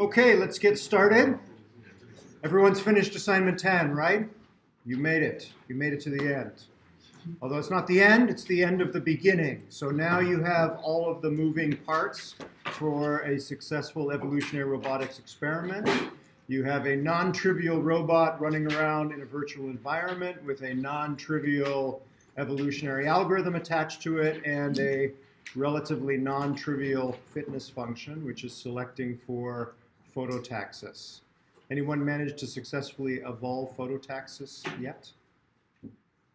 Okay, let's get started. Everyone's finished assignment 10, right? You made it. You made it to the end. Although it's not the end, it's the end of the beginning. So now you have all of the moving parts for a successful evolutionary robotics experiment. You have a non-trivial robot running around in a virtual environment with a non-trivial evolutionary algorithm attached to it and a relatively non-trivial fitness function, which is selecting for phototaxis. Anyone managed to successfully evolve phototaxis yet?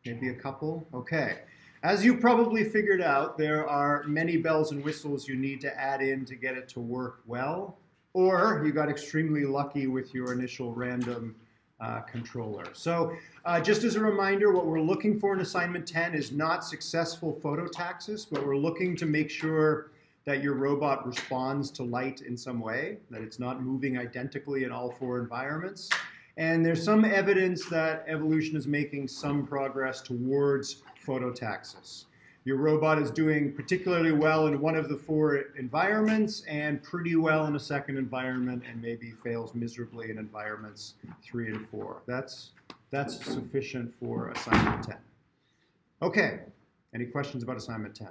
Maybe a couple? Okay. As you probably figured out, there are many bells and whistles you need to add in to get it to work well, or you got extremely lucky with your initial random uh, controller. So uh, just as a reminder, what we're looking for in assignment 10 is not successful phototaxis, but we're looking to make sure that your robot responds to light in some way, that it's not moving identically in all four environments. And there's some evidence that evolution is making some progress towards phototaxis. Your robot is doing particularly well in one of the four environments and pretty well in a second environment and maybe fails miserably in environments three and four. That's, that's sufficient for assignment 10. Okay, any questions about assignment 10?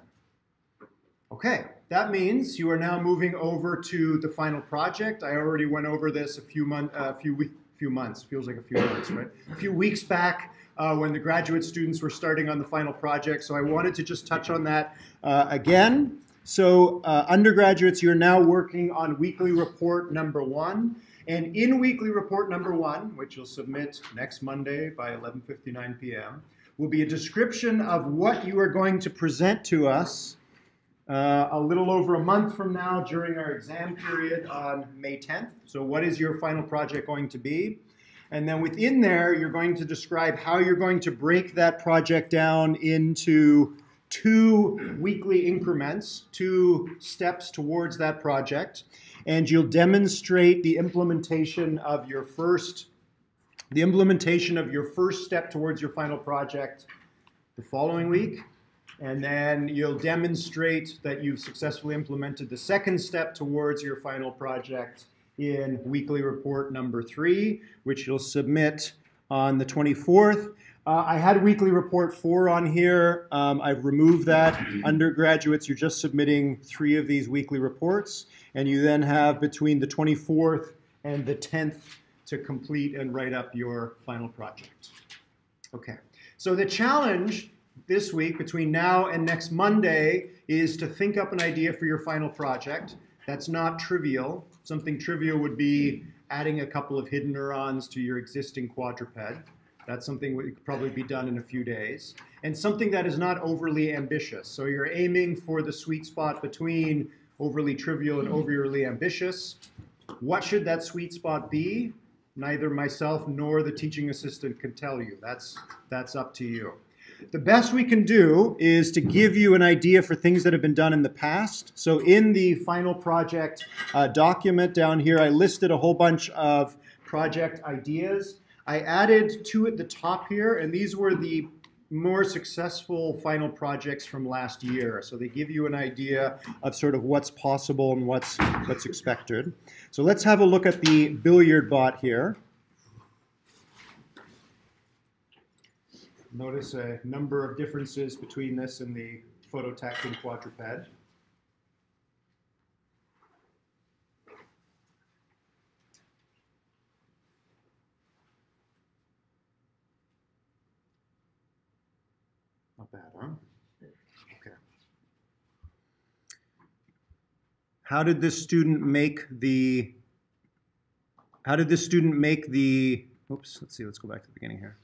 Okay, that means you are now moving over to the final project. I already went over this a few, month, uh, few, week, few months, feels like a few months, right? A few weeks back uh, when the graduate students were starting on the final project. So I wanted to just touch on that uh, again. So uh, undergraduates, you're now working on weekly report number one. And in weekly report number one, which you'll submit next Monday by 11.59 p.m., will be a description of what you are going to present to us uh, a little over a month from now during our exam period on May 10th. So what is your final project going to be? And then within there, you're going to describe how you're going to break that project down into two weekly increments, two steps towards that project. And you'll demonstrate the implementation of your first, the implementation of your first step towards your final project the following week and then you'll demonstrate that you've successfully implemented the second step towards your final project in weekly report number three, which you'll submit on the 24th. Uh, I had weekly report four on here. Um, I've removed that. Undergraduates, you're just submitting three of these weekly reports, and you then have between the 24th and the 10th to complete and write up your final project. Okay, so the challenge this week, between now and next Monday, is to think up an idea for your final project. That's not trivial. Something trivial would be adding a couple of hidden neurons to your existing quadruped. That's something that could probably be done in a few days. And something that is not overly ambitious. So you're aiming for the sweet spot between overly trivial and overly ambitious. What should that sweet spot be? Neither myself nor the teaching assistant can tell you. That's, that's up to you. The best we can do is to give you an idea for things that have been done in the past. So in the final project uh, document down here, I listed a whole bunch of project ideas. I added two at the top here, and these were the more successful final projects from last year. So they give you an idea of sort of what's possible and what's, what's expected. So let's have a look at the billiard bot here. Notice a number of differences between this and the phototacting quadruped. Not bad, huh? Okay. How did this student make the, how did this student make the, oops, let's see, let's go back to the beginning here.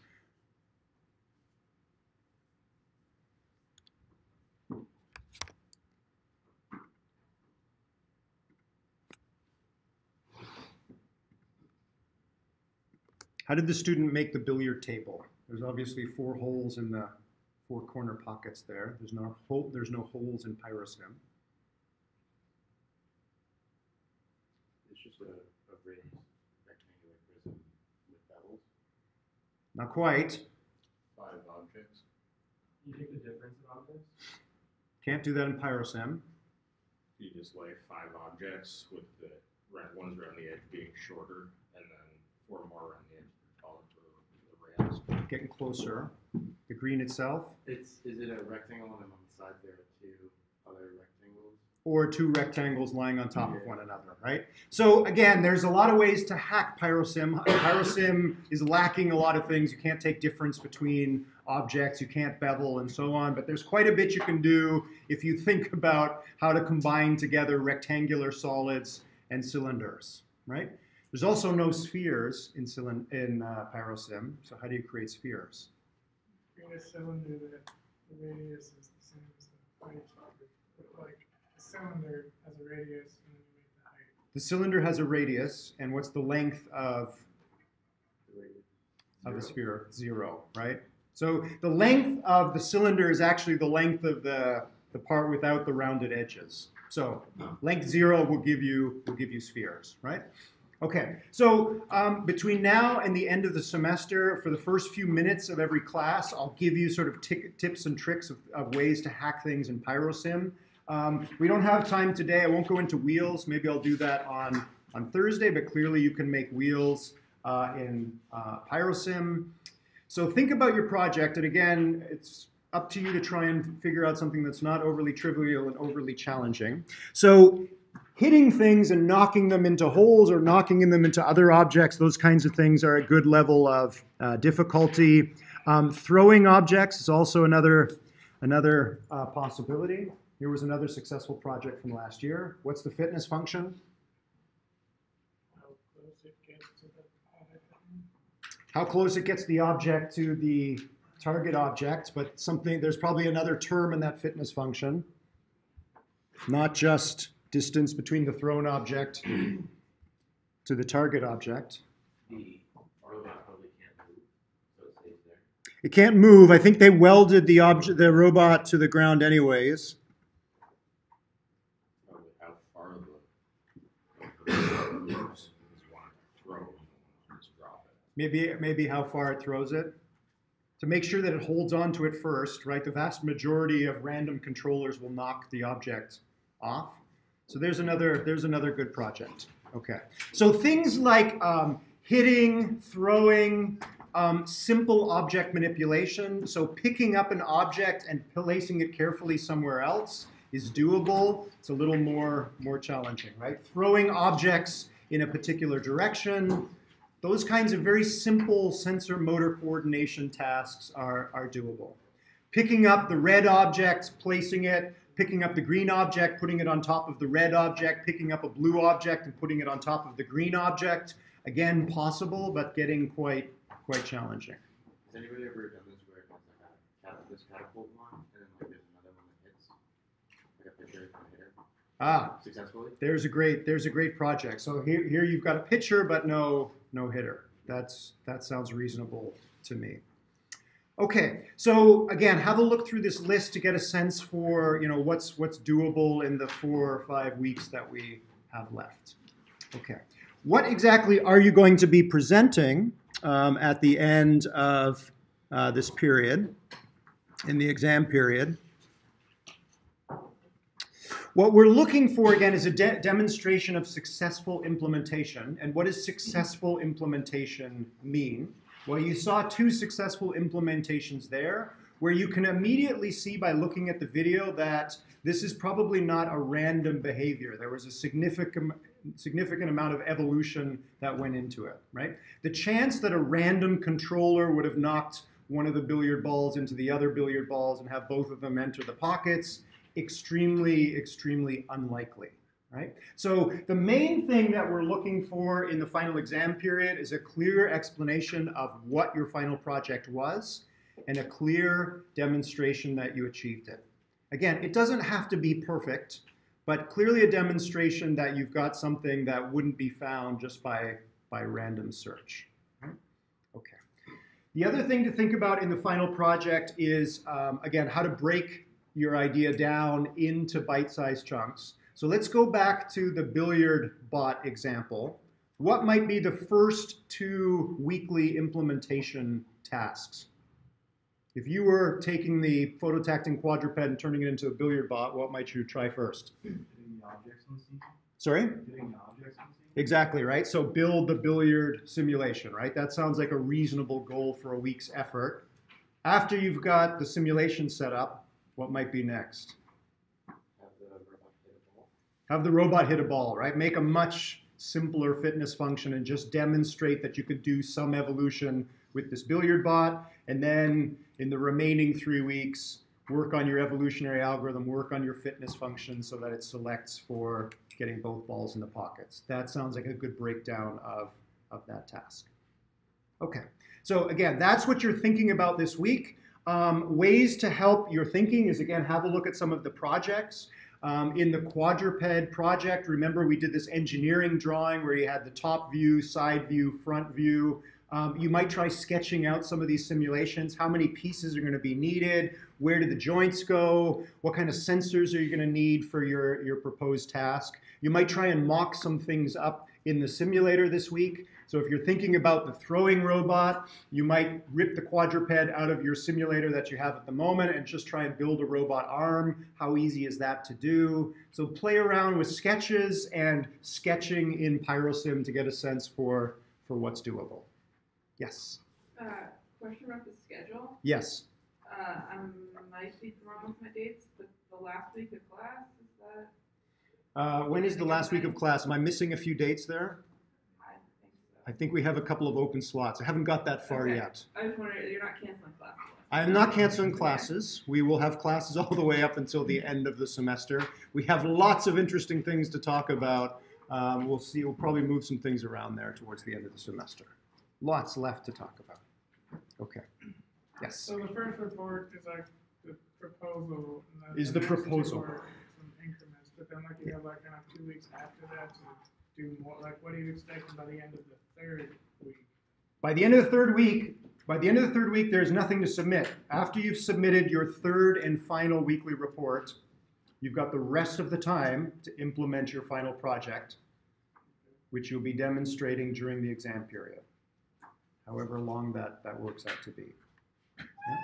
How did the student make the billiard table? There's obviously four holes in the four corner pockets there. There's no, hole, there's no holes in Pyrosim. It's just a, a raised rectangular prism with bevels, Not quite. five objects. You take the difference of objects? Can't do that in Pyrosim. You just lay five objects with the right, ones around the edge being shorter, and then four more around the edge taller for the ramps. Getting closer. The green itself, It's, is it a rectangle and then on the side there are two other rectangles? or two rectangles lying on top of one another, right? So again, there's a lot of ways to hack Pyrosim. Pyrosim is lacking a lot of things. You can't take difference between objects, you can't bevel, and so on. But there's quite a bit you can do if you think about how to combine together rectangular solids and cylinders, right? There's also no spheres in, cylind- in uh, Pyrosim. So how do you create spheres? create a cylinder that the radius is the same as the height. But like a cylinder has a radius and then you make the height. The cylinder has a radius, and what's the length of The of a sphere, zero, right? So the length of the cylinder is actually the length of the, the part without the rounded edges. So length zero will give you will give you spheres, right? Okay, so um, between now and the end of the semester, for the first few minutes of every class, I'll give you sort of tips and tricks of, of ways to hack things in PyroSim. Um, we don't have time today. I won't go into wheels. Maybe I'll do that on, on Thursday, but clearly you can make wheels uh, in uh, PyroSim. So think about your project, and again, it's up to you to try and figure out something that's not overly trivial and overly challenging. So hitting things and knocking them into holes or knocking them into other objects, those kinds of things are a good level of uh, difficulty. Um, throwing objects is also another, another uh, possibility. Here was another successful project from last year. What's the fitness function? How close it gets to the object. how close it gets the object to the target object, but something there's probably another term in that fitness function, not just distance between the thrown object to the target object. The robot probably can't move, so it stays there. It can't move. I think they welded the object, the robot to the ground anyways. Probably how far the, the moves is one throw, just drop it. Maybe maybe how far it throws it. To make sure that it holds on to it first, right? The vast majority of random controllers will knock the object off. So there's another there's another good project. Okay. So things like um, hitting, throwing, um, simple object manipulation. So picking up an object and placing it carefully somewhere else is doable. It's a little more more challenging, right? Throwing objects in a particular direction. Those kinds of very simple sensor motor coordination tasks are, are doable. Picking up the red object, placing it, picking up the green object, putting it on top of the red object, picking up a blue object and putting it on top of the green object. Again, possible, but getting quite quite challenging. Has anybody ever done this where like a cat, this catapult one, and then like there's another one that hits, like a pitcher and a hitter, Ah, successfully? there's a great there's a great project. So here, here you've got a pitcher, but no no hitter. That's that sounds reasonable to me. Okay, so again, have a look through this list to get a sense for you know what's what's doable in the four or five weeks that we have left. Okay, what exactly are you going to be presenting um, at the end of uh, this period, in the exam period? What we're looking for again is a de- demonstration of successful implementation. And what does successful implementation mean? Well, you saw two successful implementations there where you can immediately see by looking at the video that this is probably not a random behavior. There was a significant significant amount of evolution that went into it, right? The chance that a random controller would have knocked one of the billiard balls into the other billiard balls and have both of them enter the pockets extremely, extremely unlikely, right? So the main thing that we're looking for in the final exam period is a clear explanation of what your final project was and a clear demonstration that you achieved it. Again, it doesn't have to be perfect, but clearly a demonstration that you've got something that wouldn't be found just by, by random search. Okay. The other thing to think about in the final project is, um, again, how to break your idea down into bite-sized chunks. So let's go back to the billiard bot example. What might be the first two weekly implementation tasks? If you were taking the phototacting quadruped and turning it into a billiard bot, what might you try first? Hitting the objects in the scene. Sorry? Hitting the objects in the scene. Exactly, right? So build the billiard simulation, right? That sounds like a reasonable goal for a week's effort. After you've got the simulation set up, what might be next? Have the robot hit a ball. Have the robot hit a ball, right? Make a much simpler fitness function and just demonstrate that you could do some evolution with this billiard bot. And then in the remaining three weeks, work on your evolutionary algorithm, work on your fitness function so that it selects for getting both balls in the pockets. That sounds like a good breakdown of, of that task. Okay, so again, that's what you're thinking about this week. Um, ways to help your thinking is again, have a look at some of the projects. Um, in the quadruped project, remember we did this engineering drawing where you had the top view, side view, front view. Um, you might try sketching out some of these simulations. How many pieces are going to be needed? Where do the joints go? What kind of sensors are you going to need for your, your proposed task? You might try and mock some things up in the simulator this week. So if you're thinking about the throwing robot, you might rip the quadruped out of your simulator that you have at the moment and just try and build a robot arm. How easy is that to do? So play around with sketches and sketching in PyroSim to get a sense for, for what's doable. Yes. Uh, question about the schedule. Yes. Uh, I might be wrong with my dates, but the last week of class, is that? Uh, when is the last week of class? Am I missing a few dates there? I think so. I think we have a couple of open slots. I haven't got that far Okay. yet. I was wondering, you're not canceling classes? I am not canceling classes. We will have classes all the way up until the end of the semester. We have lots of interesting things to talk about. Um, we'll see. We'll probably move some things around there towards the end of the semester. Lots left to talk about. Okay. Yes. So the first report is like the proposal. and then Is the proposal. Some increments, but then like you have like kind of two weeks after that to do more, like what are you expecting by the end of the third week? By the end of the third week, by the end of the third week, there's nothing to submit. After you've submitted your third and final weekly report, you've got the rest of the time to implement your final project, which you'll be demonstrating during the exam period, however long that, that works out to be. Yeah.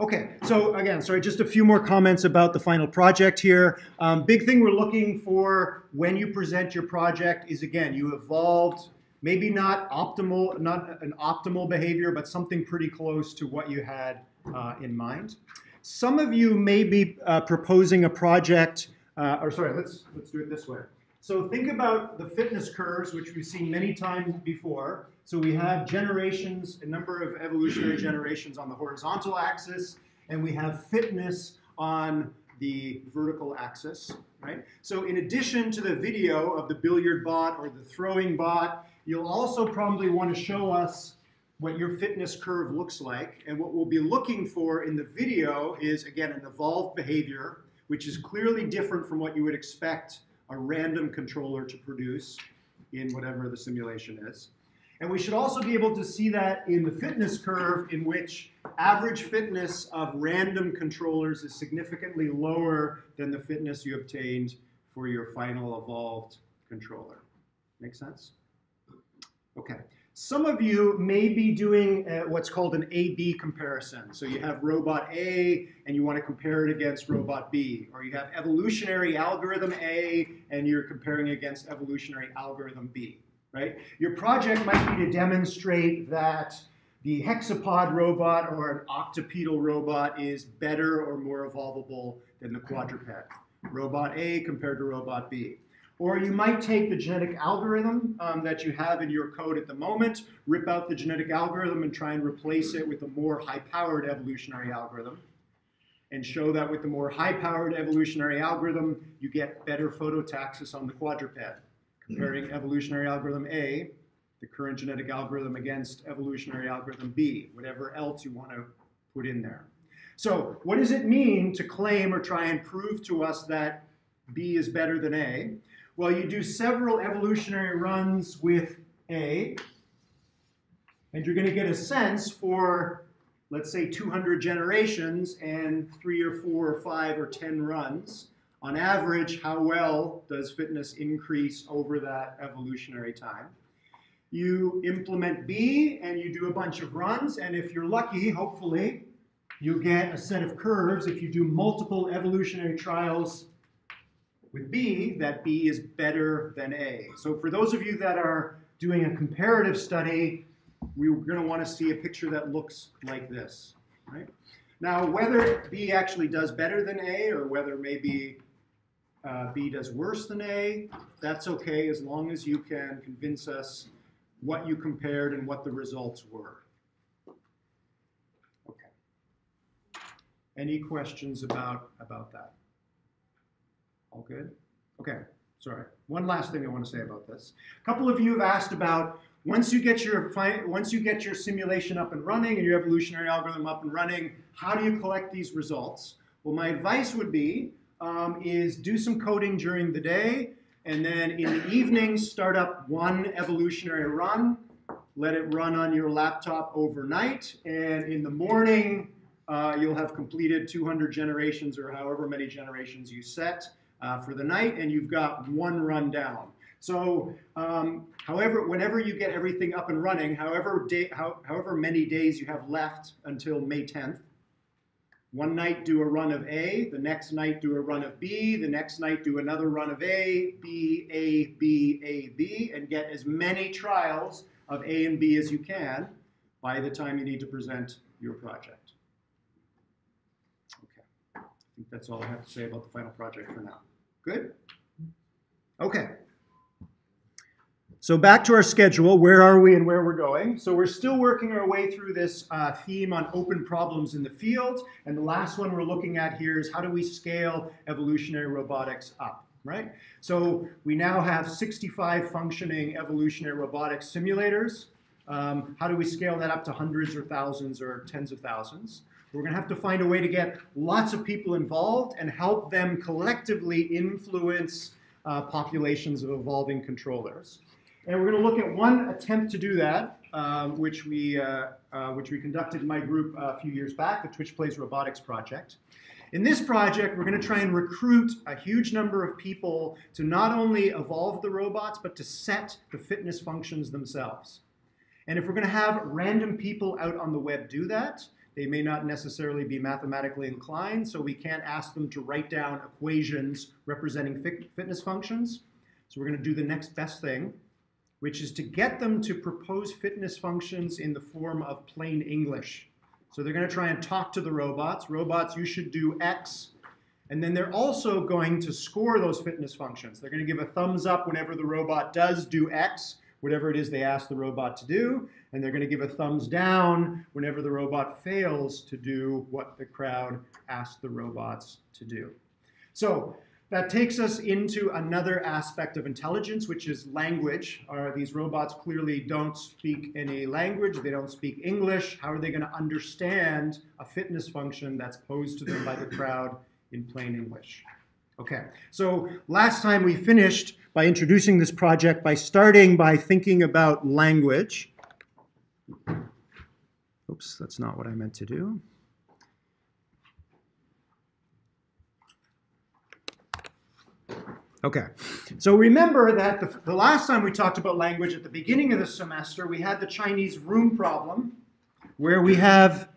Okay, so again, sorry, just a few more comments about the final project here. Um, big thing we're looking for when you present your project is again, you evolved maybe not optimal, not an optimal behavior, but something pretty close to what you had uh, in mind. Some of you may be uh, proposing a project, uh, or sorry, let's let's do it this way. So think about the fitness curves, which we've seen many times before. So we have generations, a number of evolutionary generations on the horizontal axis, and we have fitness on the vertical axis, right? So in addition to the video of the billiard bot or the throwing bot, you'll also probably want to show us what your fitness curve looks like. And what we'll be looking for in the video is, again, an evolved behavior, which is clearly different from what you would expect a random controller to produce in whatever the simulation is. And we should also be able to see that in the fitness curve in which average fitness of random controllers is significantly lower than the fitness you obtained for your final evolved controller. Make sense? Okay. Some of you may be doing uh, what's called an A-B comparison. So you have robot A and you want to compare it against robot B. Or you have evolutionary algorithm A and you're comparing against evolutionary algorithm B, right? Your project might be to demonstrate that the hexapod robot or an octopedal robot is better or more evolvable than the quadruped. Robot A compared to robot B. Or you might take the genetic algorithm um, that you have in your code at the moment, rip out the genetic algorithm and try and replace it with a more high-powered evolutionary algorithm, and show that with the more high-powered evolutionary algorithm, you get better phototaxis on the quadruped. Comparing evolutionary algorithm A, the current genetic algorithm against evolutionary algorithm B, whatever else you want to put in there. So what does it mean to claim or try and prove to us that B is better than A? Well, you do several evolutionary runs with A, and you're going to get a sense for, let's say, 200 generations and three or four or five or 10 runs. On average, how well does fitness increase over that evolutionary time? You implement B and you do a bunch of runs, and if you're lucky, hopefully, you get a set of curves if you do multiple evolutionary trials with B that B is better than A. So for those of you that are doing a comparative study, we're going to want to see a picture that looks like this, right? Now, whether B actually does better than A or whether maybe uh, B does worse than A, that's okay as long as you can convince us what you compared and what the results were. Okay. Any questions about, about that? All good? Okay, sorry. One last thing I want to say about this. A couple of you have asked about once you get your once you get your simulation up and running and your evolutionary algorithm up and running, how do you collect these results? Well, my advice would be um, is do some coding during the day, and then in the evening start up one evolutionary run. Let it run on your laptop overnight, and in the morning uh, you'll have completed 200 generations or however many generations you set uh, for the night, and you've got one run down. So, um, however, whenever you get everything up and running, however, day, how, however many days you have left until May 10th, one night do a run of A, the next night do a run of B, the next night do another run of A, B, A, B, A, B, and get as many trials of A and B as you can by the time you need to present your project. Okay, I think that's all I have to say about the final project for now. Good? Okay. So back to our schedule. Where are we and where we're going? So we're still working our way through this uh, theme on open problems in the field. And the last one we're looking at here is how do we scale evolutionary robotics up, right? So we now have 65 functioning evolutionary robotics simulators. Um, how do we scale that up to hundreds or thousands or tens of thousands? We're going to have to find a way to get lots of people involved and help them collectively influence uh, populations of evolving controllers. And we're going to look at one attempt to do that, um, which, we, uh, uh, which we conducted in my group a few years back, the Twitch Plays Robotics Project. In this project, we're going to try and recruit a huge number of people to not only evolve the robots, but to set the fitness functions themselves. And if we're going to have random people out on the web do that, they may not necessarily be mathematically inclined, so we can't ask them to write down equations representing fitness functions. So we're going to do the next best thing, which is to get them to propose fitness functions in the form of plain English. So they're going to try and talk to the robots. Robots, you should do X. And then they're also going to score those fitness functions. They're going to give a thumbs up whenever the robot does do X, whatever it is they ask the robot to do. And they're going to give a thumbs down whenever the robot fails to do what the crowd asked the robots to do. So that takes us into another aspect of intelligence, which is language. Are these robots clearly don't speak any language, they don't speak English. How are they going to understand a fitness function that's posed to them by the crowd in plain English? Okay, so last time we finished by introducing this project by starting by thinking about language. Oops, that's not what I meant to do. Okay, so remember that the, the, last time we talked about language at the beginning of the semester, we had the Chinese room problem, where we have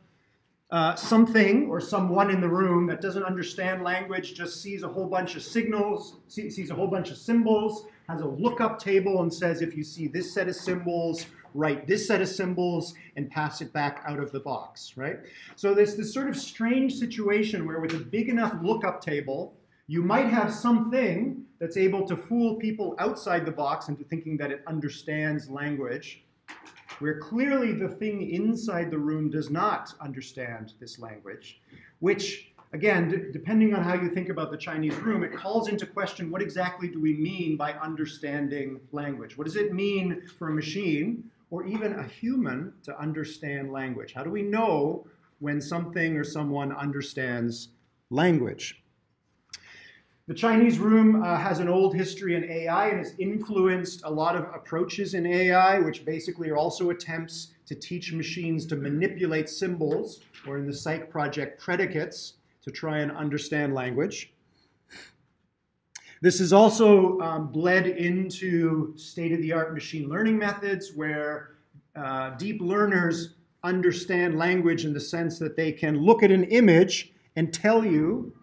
uh, something or someone in the room that doesn't understand language, just sees a whole bunch of signals, see, sees a whole bunch of symbols, has a lookup table and says, if you see this set of symbols, write this set of symbols and pass it back out of the box, right? So there's this sort of strange situation where with a big enough lookup table, you might have something that's able to fool people outside the box into thinking that it understands language, where clearly the thing inside the room does not understand this language, which, again, depending on how you think about the Chinese room, it calls into question what exactly do we mean by understanding language? What does it mean for a machine or even a human to understand language? How do we know when something or someone understands language? The Chinese room uh, has an old history in AI and has influenced a lot of approaches in AI, which basically are also attempts to teach machines to manipulate symbols, or in the Cyc project, predicates, to try and understand language. This has also um, bled into state-of-the-art machine learning methods where uh, deep learners understand language in the sense that they can look at an image and tell you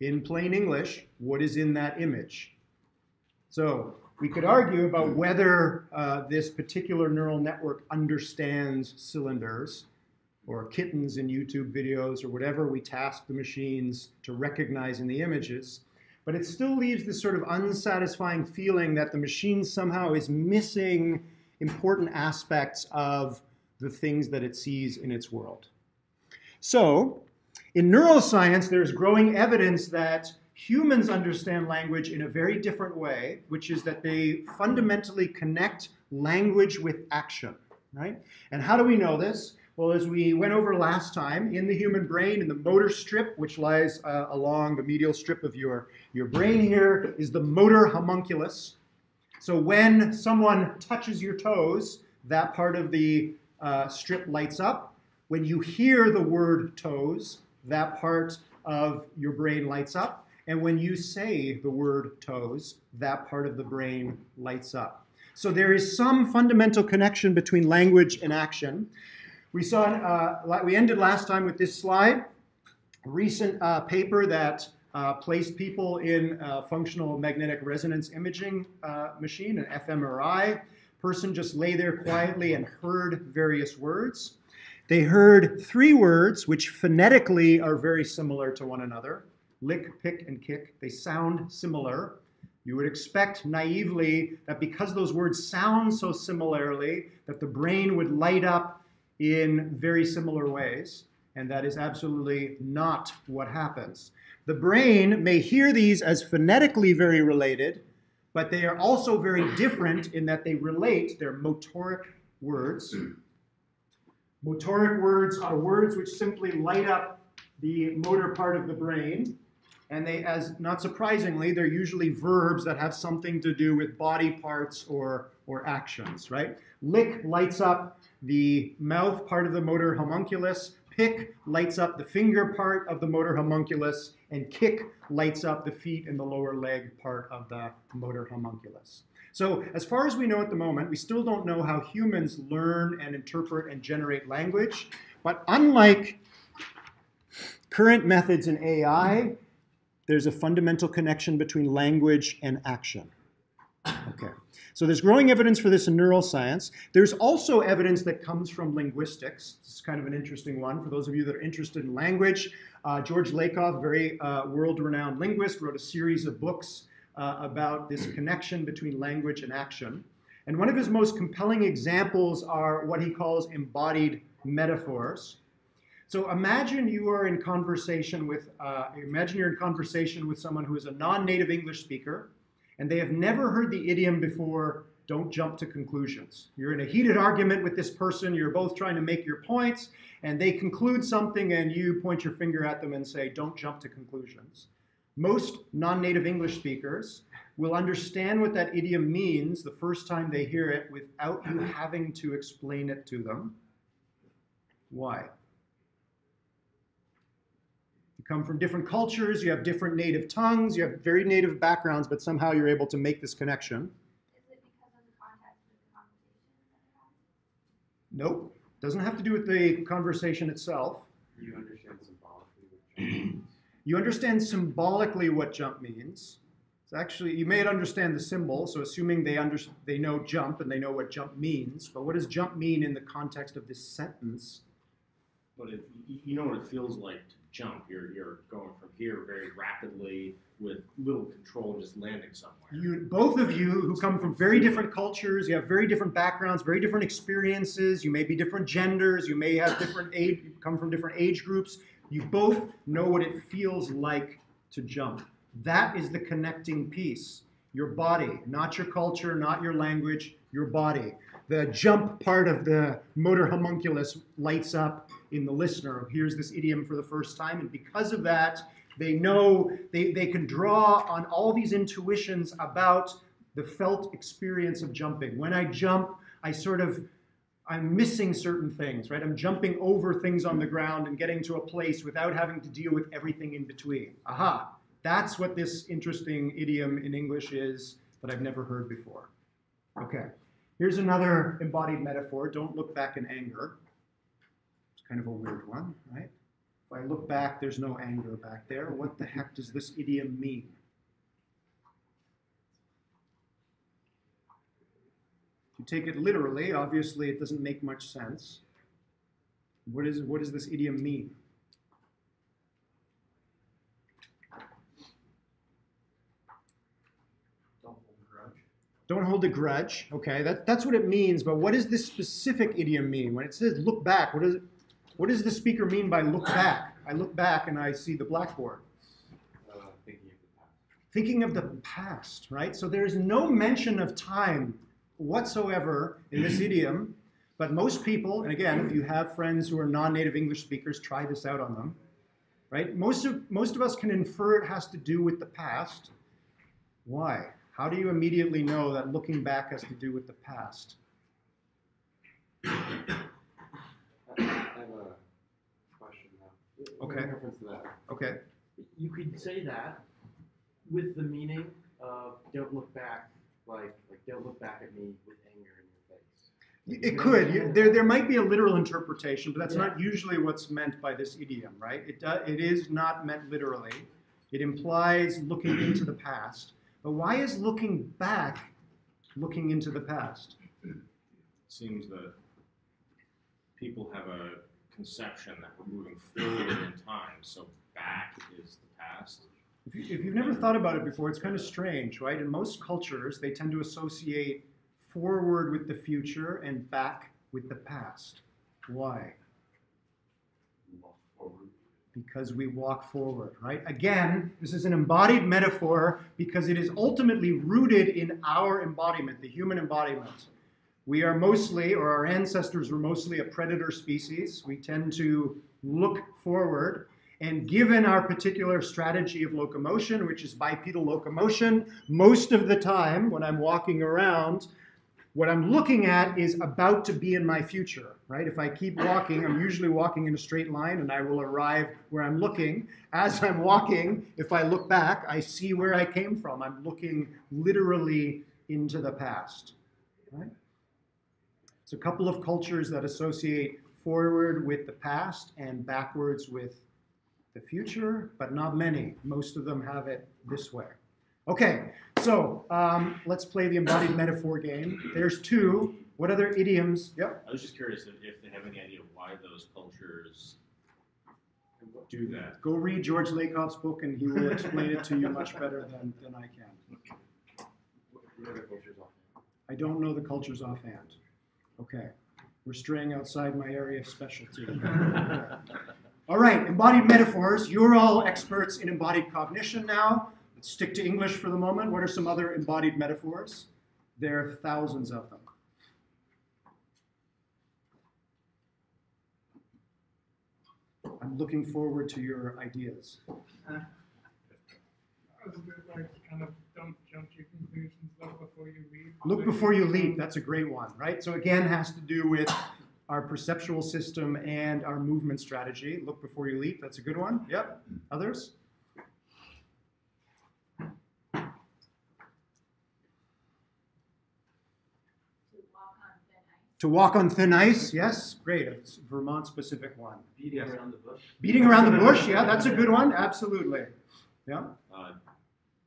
in plain English what is in that image. So we could argue about whether uh, this particular neural network understands cylinders or kittens in YouTube videos or whatever we task the machines to recognize in the images. But it still leaves this sort of unsatisfying feeling that the machine somehow is missing important aspects of the things that it sees in its world. So, in neuroscience, there's growing evidence that humans understand language in a very different way, which is that they fundamentally connect language with action, right? And how do we know this? Well, as we went over last time, in the human brain, in the motor strip, which lies uh, along the medial strip of your, your brain here, is the motor homunculus. So when someone touches your toes, that part of the uh, strip lights up. When you hear the word toes, that part of your brain lights up. And when you say the word toes, that part of the brain lights up. So there is some fundamental connection between language and action. We saw, uh, we ended last time with this slide, a recent uh, paper that uh, placed people in a functional magnetic resonance imaging uh, machine, an fMRI. Person just lay there quietly and heard various words. They heard three words which phonetically are very similar to one another lick, pick, and kick. They sound similar. You would expect naively that because those words sound so similarly, that the brain would light up in very similar ways, and that is absolutely not what happens. The brain may hear these as phonetically very related, but they are also very different in that they relate, they're motoric words. Motoric words are words which simply light up the motor part of the brain. And they, as not surprisingly, they're usually verbs that have something to do with body parts or, or actions, right? Lick lights up the mouth part of the motor homunculus. Pick lights up the finger part of the motor homunculus. And kick lights up the feet and the lower leg part of the motor homunculus. So, as far as we know at the moment, we still don't know how humans learn and interpret and generate language. But unlike current methods in AI, there's a fundamental connection between language and action. Okay. So there's growing evidence for this in neuroscience. There's also evidence that comes from linguistics. This is kind of an interesting one for those of you that are interested in language. Uh, George Lakoff, very uh, world-renowned linguist, wrote a series of books uh, about this connection between language and action. And one of his most compelling examples are what he calls embodied metaphors. So imagine you are in conversation with, uh, imagine you're in conversation with someone who is a non-native English speaker, and they have never heard the idiom before, don't jump to conclusions. You're in a heated argument with this person, you're both trying to make your points, and they conclude something and you point your finger at them and say, don't jump to conclusions. Most non-native English speakers will understand what that idiom means the first time they hear it without you having to explain it to them. Why? You come from different cultures, you have different native tongues, you have very native backgrounds, but somehow you're able to make this connection. Is it because of the context of the conversation that it has? Nope. Doesn't have to do with the conversation itself. You understand symbolically what jump means. You understand symbolically what jump means. It's actually, you may understand the symbol, so assuming they, under, they know jump and they know what jump means, but what does jump mean in the context of this sentence? But if you you know what it feels like to jump, you're you're going from here very rapidly with little control, just landing somewhere. You, both of you who come from very different cultures, you have very different backgrounds, very different experiences, you may be different genders, you may have different age, come from different age groups. You both know what it feels like to jump. That is the connecting piece. Your body, not your culture, not your language, your body. The jump part of the motor homunculus lights up in the listener who hears this idiom for the first time, and because of that, they know they, they can draw on all these intuitions about the felt experience of jumping. When I jump, I sort of I'm missing certain things, right? I'm jumping over things on the ground and getting to a place without having to deal with everything in between. Aha, that's what this interesting idiom in English is that I've never heard before. Okay, Here's another embodied metaphor. Don't look back in anger. It's kind of a weird one, right? If I look back, there's no anger back there. What the heck does this idiom mean? If you take it literally, obviously it doesn't make much sense. What, is, what does this idiom mean? Don't hold a grudge. Okay, that, that's what it means. But what does this specific idiom mean? When it says look back, what does it, what does the speaker mean by look back? I look back and I see the blackboard. Thinking of the past. Thinking of the past, right? So there's no mention of time whatsoever in this idiom. But most people, and again, if you have friends who are non-native English speakers, try this out on them. Right? Most of most of us can infer it has to do with the past. Why? How do you immediately know that looking back has to do with the past? I I have a question now. Okay. Reference to that. Okay. You could say that with the meaning of don't look back, like like don't look back at me with anger in your face. It could. You- There, there might be a literal interpretation, but that's not usually what's meant by this idiom, right? It, do, it is not meant literally. It implies looking into the past. But why is looking back looking into the past? seems that people have a conception that we're moving forward in time, so back is the past. If, you, if you've never thought about it before, it's kind of strange, right? In most cultures, they tend to associate forward with the future and back with the past. Why? Because we walk forward, right? Again, this is an embodied metaphor because it is ultimately rooted in our embodiment, the human embodiment. We are mostly, or our ancestors were mostly a predator species. We tend to look forward. And given our particular strategy of locomotion, which is bipedal locomotion, most of the time when I'm walking around, what I'm looking at is about to be in my future, right? If I keep walking, I'm usually walking in a straight line and I will arrive where I'm looking. As I'm walking, if I look back, I see where I came from. I'm looking literally into the past, right? It's a couple of cultures that associate forward with the past and backwards with the future, but not many. Most of them have it this way. Okay, so um, let's play the embodied metaphor game. There's two. What other idioms? Yep. I was just curious if, if they have any idea why those cultures do that. Go read George Lakoff's book, and he will explain it to you much better than, than I can. What what other cultures offhand? I don't know the cultures offhand. Okay, we're straying outside my area of specialty. all right, embodied metaphors. You're all experts in embodied cognition now. Let's stick to English for the moment. What are some other embodied metaphors? There are thousands of them. I'm looking forward to your ideas. Uh, I was a bit like kind of don't jump to conclusions, look before you leap. Look before you leap. That's a great one, right? So again, has to do with our perceptual system and our movement strategy. Look before you leap. That's a good one. Yep. Others? To walk on thin ice. To walk on thin ice. Yes, great. It's a Vermont specific one. Beating Yes. around the bush. Beating around the bush. Yeah, that's a good one. Absolutely. Yeah. Uh,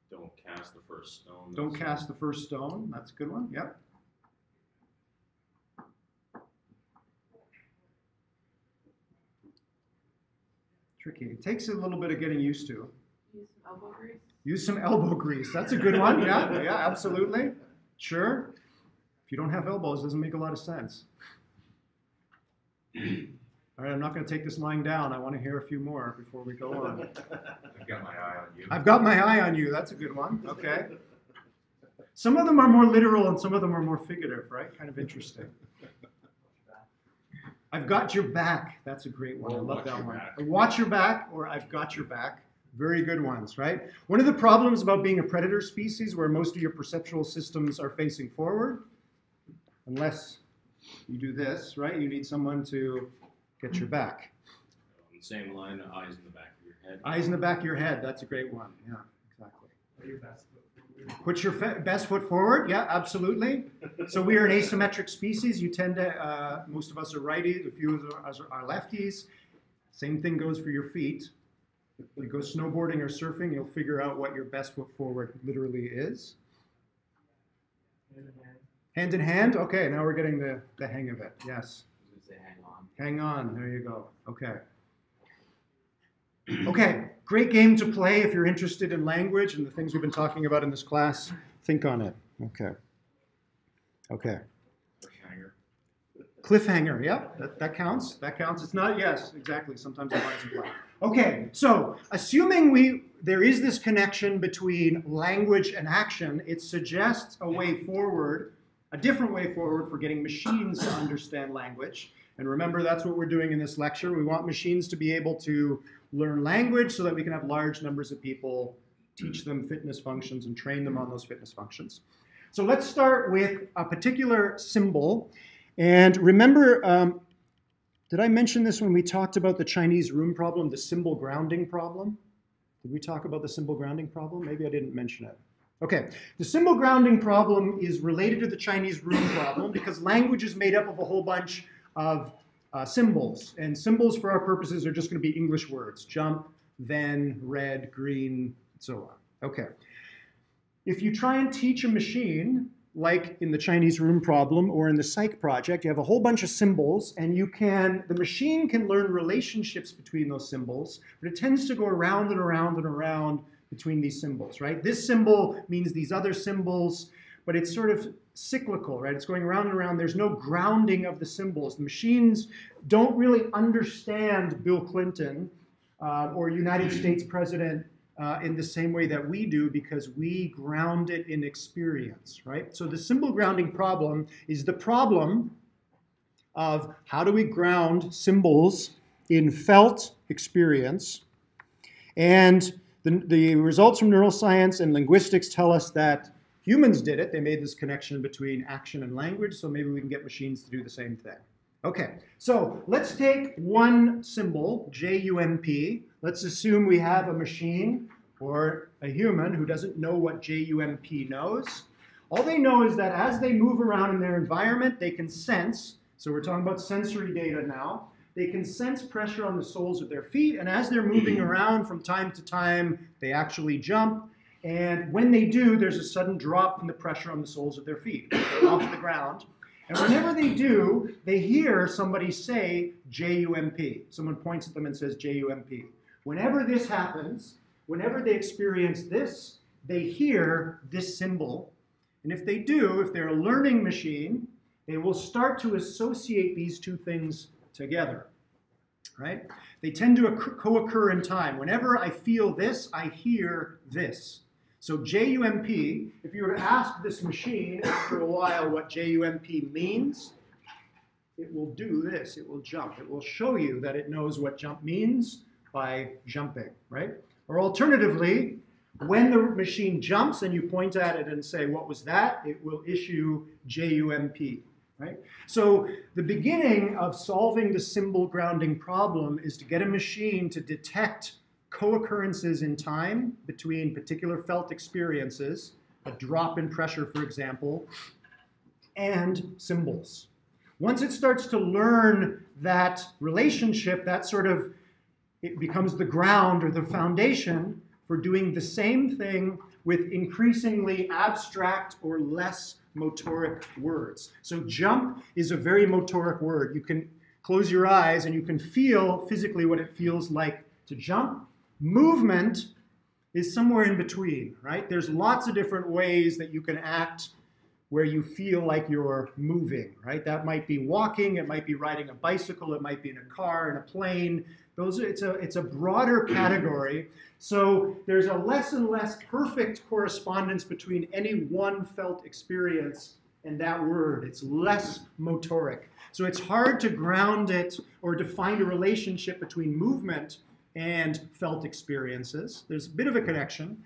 don't cast the first stone. Don't cast the first stone. That's a good one. Yep. Tricky. It takes a little bit of getting used to. Use some elbow grease. Use some elbow grease. That's a good one. Yeah, yeah, absolutely. Sure. If you don't have elbows, it doesn't make a lot of sense. All right, I'm not going to take this lying down. I want to hear a few more before we go on. I've got my eye on you. I've got my eye on you. That's a good one. Okay. Some of them are more literal and some of them are more figurative, right? Kind of interesting. I've got your back. That's a great one. I love that one. back. Watch your back or I've got your back. Very good ones, right? One of the problems about being a predator species where most of your perceptual systems are facing forward, unless you do this, right? You need someone to get your back. On the same line, eyes in the back of your head. Eyes in the back of your head. That's a great one. Yeah, exactly. Put your best foot forward. Put your fe- best foot forward. Yeah, absolutely. So we are an asymmetric species. You tend to, uh, most of us are righties, a few of us are lefties. Same thing goes for your feet. If You go snowboarding or surfing, you'll figure out what your best foot forward literally is. Hand in hand. In? Okay, now we're getting the, the hang of it. Yes. Hang on. Hang on. There you go. Okay. Okay, great game to play if you're interested in language and the things we've been talking about in this class. Think on it. Okay. Okay. Cliffhanger. Cliffhanger, yeah, that, that counts. That counts. It's not, yes, exactly. Sometimes it lines imply. Okay, so assuming we there is this connection between language and action, it suggests a way forward, a different way forward for getting machines to understand language. And remember, that's what we're doing in this lecture. We want machines to be able to learn language so that we can have large numbers of people teach them fitness functions and train them on those fitness functions. So let's start with a particular symbol. And remember, um, did I mention this when we talked about the Chinese room problem, the symbol grounding problem? Did we talk about the symbol grounding problem? Maybe I didn't mention it. Okay, the symbol grounding problem is related to the Chinese room problem because language is made up of a whole bunch of uh, symbols. And symbols for our purposes are just going to be English words jump, then, red, green, and so on. Okay. If you try and teach a machine, like in the Chinese room problem or in the Cyc project, you have a whole bunch of symbols and you can, the machine can learn relationships between those symbols, but it tends to go around and around and around between these symbols, right? This symbol means these other symbols, but it's sort of cyclical, right? It's going around and around. There's no grounding of the symbols. The machines don't really understand Bill Clinton uh, or United States President uh, in the same way that we do because we ground it in experience, right? So the symbol grounding problem is the problem of how do we ground symbols in felt experience. And the, the results from neuroscience and linguistics tell us that humans did it. They made this connection between action and language, so maybe we can get machines to do the same thing. Okay, so let's take one symbol, J-U-M-P. Let's assume we have a machine or a human who doesn't know what J-U-M-P knows. All they know is that as they move around in their environment, they can sense, so we're talking about sensory data now, they can sense pressure on the soles of their feet, and as they're moving mm. around from time to time, they actually jump, and when they do, there's a sudden drop in the pressure on the soles of their feet. They're off the ground. And whenever they do, they hear somebody say J-U-M-P. Someone points at them and says J-U-M-P. Whenever this happens, whenever they experience this, they hear this symbol. And if they do, if they're a learning machine, they will start to associate these two things together. Right? They tend to co-occur in time. Whenever I feel this, I hear this. So JUMP, if you were to ask this machine after a while what JUMP means, it will do this. It will jump. It will show you that it knows what jump means by jumping, right? Or alternatively, when the machine jumps and you point at it and say, what was that? It will issue JUMP, right? So the beginning of solving the symbol grounding problem is to get a machine to detect co-occurrences in time between particular felt experiences, a drop in pressure, for example, and symbols. Once it starts to learn that relationship, that sort of, it becomes the ground or the foundation for doing the same thing with increasingly abstract or less motoric words. So jump is a very motoric word. You can close your eyes and you can feel physically what it feels like to jump Movement is somewhere in between, right? There's lots of different ways that you can act where you feel like you're moving, right? That might be walking, it might be riding a bicycle, it might be in a car, in a plane. Those are, it's a it's a broader category. So there's a less and less perfect correspondence between any one felt experience and that word. It's less motoric. So it's hard to ground it or to find a relationship between movement and felt experiences. There's a bit of a connection,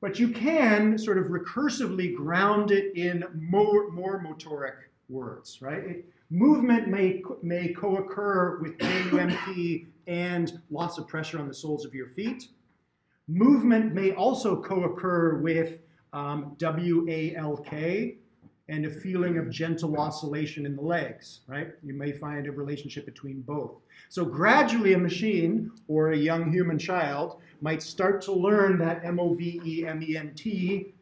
but you can sort of recursively ground it in more, more motoric words, right? It, movement may, may co-occur with JUMP and lots of pressure on the soles of your feet. Movement may also co-occur with um, WALK, and a feeling of gentle oscillation in the legs, right? You may find a relationship between both. So gradually a machine or a young human child might start to learn that M-O-V-E-M-E-N-T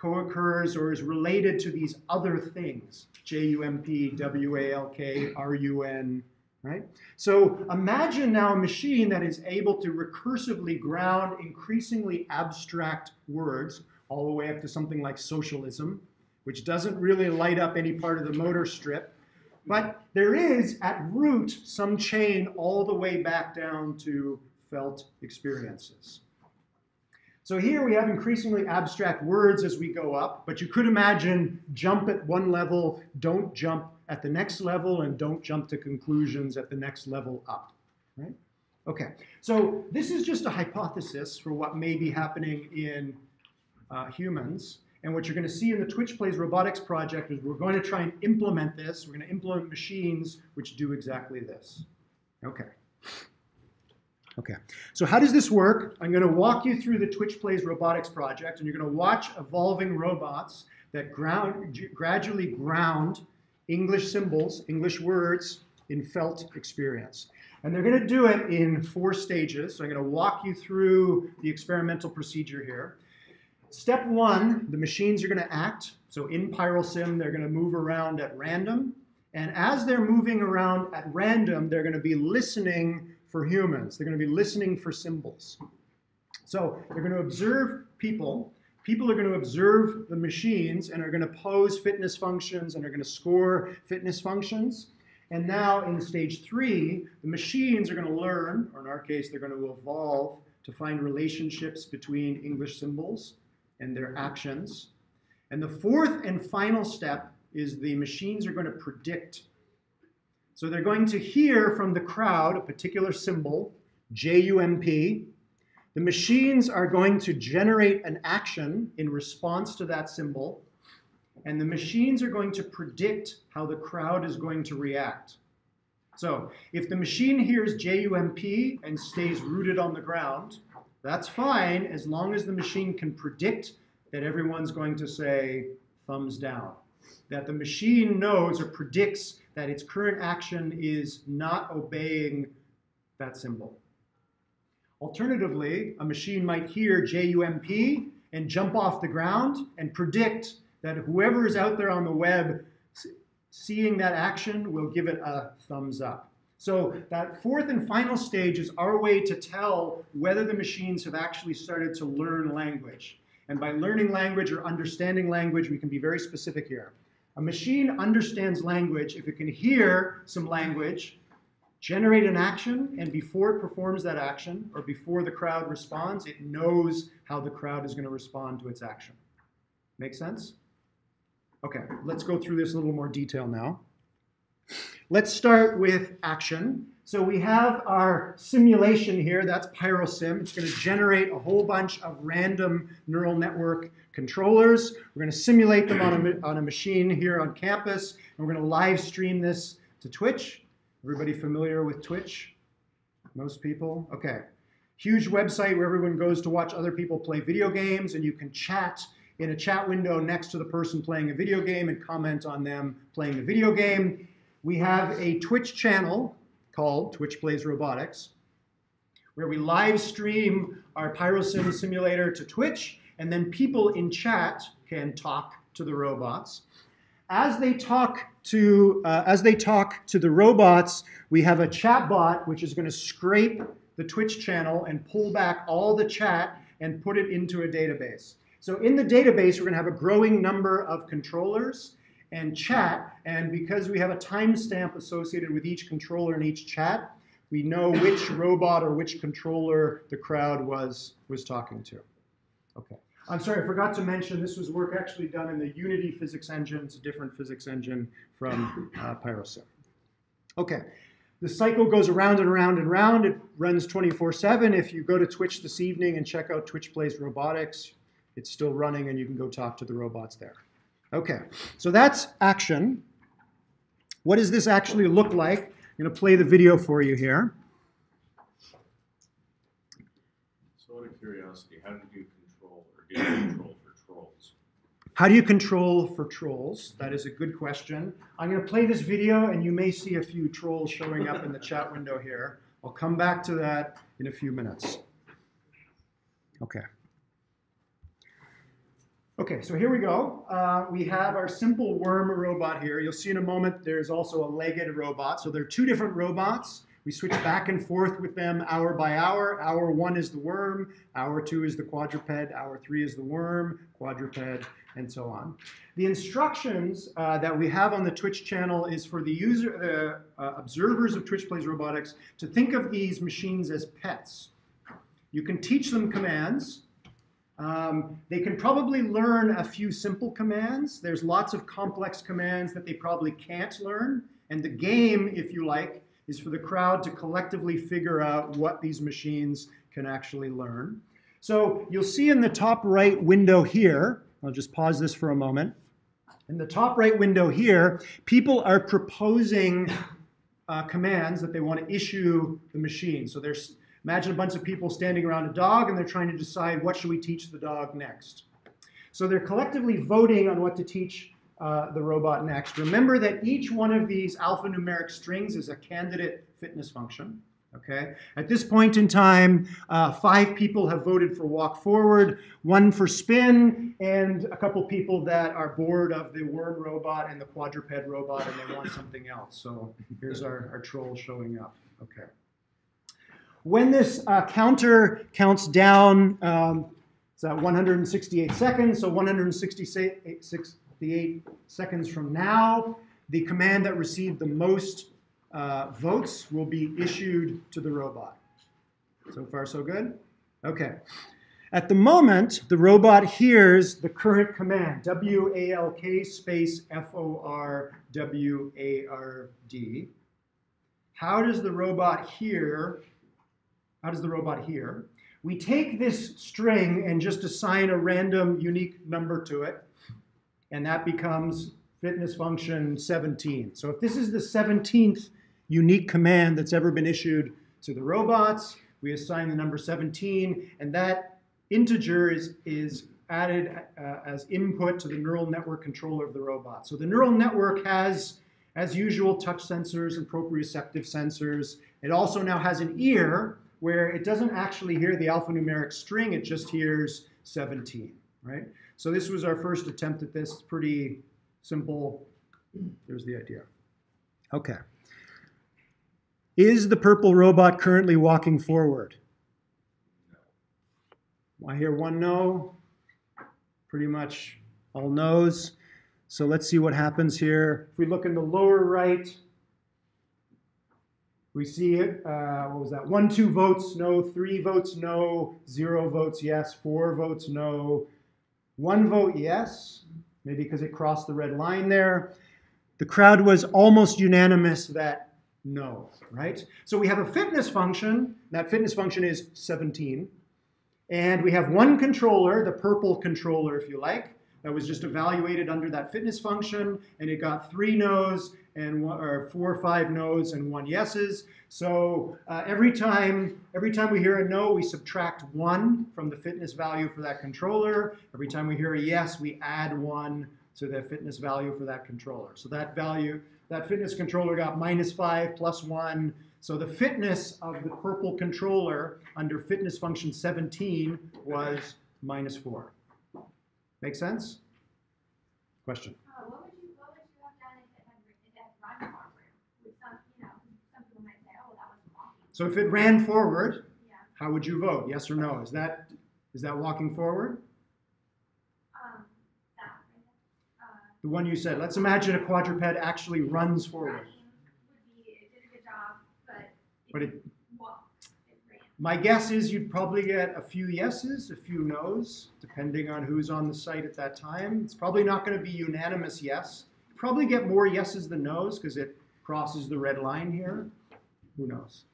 co-occurs or is related to these other things, J-U-M-P, W-A-L-K, R-U-N, right? So imagine now a machine that is able to recursively ground increasingly abstract words all the way up to something like socialism, which doesn't really light up any part of the motor strip. But there is, at root, some chain all the way back down to felt experiences. So here we have increasingly abstract words as we go up, but you could imagine jump at one level, don't jump at the next level, and don't jump to conclusions at the next level up, right? Okay, so this is just a hypothesis for what may be happening in uh, humans. And what you're going to see in the Twitch Plays Robotics project is we're going to try and implement this. We're going to implement machines which do exactly this. Okay. Okay, so how does this work? I'm going to walk you through the Twitch Plays Robotics project, and you're going to watch evolving robots that ground, gradually ground English symbols, English words in felt experience. And they're going to do it in four stages. So I'm going to walk you through the experimental procedure here. Step one, the machines are going to act. So in PyroSim, they're going to move around at random. And as they're moving around at random, they're going to be listening for humans. They're going to be listening for symbols. So they're going to observe people. People are going to observe the machines and are going to pose fitness functions and are going to score fitness functions. And now in stage three, the machines are going to learn, or in our case, they're going to evolve to find relationships between English symbols and their actions. And the fourth and final step is the machines are going to predict. So they're going to hear from the crowd a particular symbol, J-U-M-P. The machines are going to generate an action in response to that symbol. And the machines are going to predict how the crowd is going to react. So if the machine hears J-U-M-P and stays rooted on the ground, that's fine as long as the machine can predict that everyone's going to say thumbs down. That the machine knows or predicts that its current action is not obeying that symbol. Alternatively, a machine might hear JUMP and jump off the ground and predict that whoever is out there on the web seeing that action will give it a thumbs up. So that fourth and final stage is our way to tell whether the machines have actually started to learn language. And by learning language or understanding language, we can be very specific here. A machine understands language if it can hear some language, generate an action, and before it performs that action, or before the crowd responds, it knows how the crowd is going to respond to its action. Make sense? Okay, let's go through this in a little more detail now. Let's start with action. So we have our simulation here, that's PyroSim. It's going to generate a whole bunch of random neural network controllers. We're going to simulate them on a, on a machine here on campus, and we're going to live stream this to Twitch. Everybody familiar with Twitch? Most people? Okay. Huge website where everyone goes to watch other people play video games, and you can chat in a chat window next to the person playing a video game and comment on them playing the video game. We have a Twitch channel called Twitch Plays Robotics, where we live stream our PyroSim simulator to Twitch, and then people in chat can talk to the robots. As they talk to, uh, as they talk to the robots, we have a chat bot which is going to scrape the Twitch channel and pull back all the chat and put it into a database. So in the database, we're going to have a growing number of controllers and chat. And because we have a timestamp associated with each controller in each chat, we know which robot or which controller the crowd was, was talking to. Okay. I'm sorry, I forgot to mention this was work actually done in the Unity physics engine. It's a different physics engine from uh, PyroSim. Okay. The cycle goes around and around and around. It runs 24-7. If you go to Twitch this evening and check out Twitch Plays Robotics, it's still running and you can go talk to the robots there. Okay, so that's action. What does this actually look like? I'm going to play the video for you here. So out of curiosity, how do you control or do you control for trolls? How do you control for trolls? That is a good question. I'm going to play this video and you may see a few trolls showing up in the chat window here. I'll come back to that in a few minutes. Okay. Okay, so here we go. Uh, we have our simple worm robot here. You'll see in a moment there's also a legged robot. So there are two different robots. We switch back and forth with them hour by hour. Hour one is the worm, hour two is the quadruped, hour three is the worm, quadruped, and so on. The instructions uh, that we have on the Twitch channel is for the user, uh, uh, observers of Twitch Plays Robotics to think of these machines as pets. You can teach them commands. Um, they can probably learn a few simple commands. There's lots of complex commands that they probably can't learn. And the game, if you like, is for the crowd to collectively figure out what these machines can actually learn. So you'll see in the top right window here, I'll just pause this for a moment. In the top right window here, people are proposing uh, commands that they want to issue the machine. So there's imagine a bunch of people standing around a dog and they're trying to decide what should we teach the dog next. So they're collectively voting on what to teach uh, the robot next. Remember that each one of these alphanumeric strings is a candidate fitness function. Okay. At this point in time, uh, five people have voted for walk forward, one for spin, and a couple people that are bored of the worm robot and the quadruped robot and they want something else. So here's our, our troll showing up. Okay. When this uh, counter counts down, um, it's at 168 seconds, so 168 seconds from now, the command that received the most uh, votes will be issued to the robot. So far, so good? Okay. At the moment, the robot hears the current command, W-A-L-K space F-O-R-W-A-R-D. How does the robot hear? How does the robot hear? We take this string and just assign a random unique number to it, and that becomes fitness function 17. So if this is the 17th unique command that's ever been issued to the robots. We assign the number 17, and that integer is, is added uh, as input to the neural network controller of the robot. So the neural network has, as usual, touch sensors and proprioceptive sensors. It also now has an ear where it doesn't actually hear the alphanumeric string, it just hears 17, right? So this was our first attempt at this, pretty simple. There's the idea. Okay. Is the purple robot currently walking forward? I hear one no. Pretty much all no's. So let's see what happens here. If we look in the lower right, we see it. Uh, what was that? One, two votes no, three votes no, zero votes yes, four votes no, one vote yes, maybe because it crossed the red line there. The crowd was almost unanimous that no, right? So we have a fitness function. That fitness function is 17. And we have one controller, the purple controller, if you like, that was just evaluated under that fitness function, and it got three no's and one, or four or five no's and one yeses. So uh, every time every time we hear a no, we subtract one from the fitness value for that controller. Every time we hear a yes, we add one to the fitness value for that controller. So that value, that fitness controller got minus five plus one. So the fitness of the purple controller under fitness function 17 was minus four. Make sense? Question? Uh, what would you, what would you have done if it had, if it had run forward? With some, you know, some people might say, oh, that was walking. So if it ran forward, Yeah. how would you vote? Yes or no? Is that is that walking forward? Um, that. Uh, The one you said. Let's imagine a quadruped actually runs forward. be, it did a good job, but But it it, walked, it my guess is you'd probably get a few yeses, a few nos, depending on who's on the site at that time. It's probably not going to be unanimous yes. Probably get more yeses than nos because it crosses the red line here. Who knows?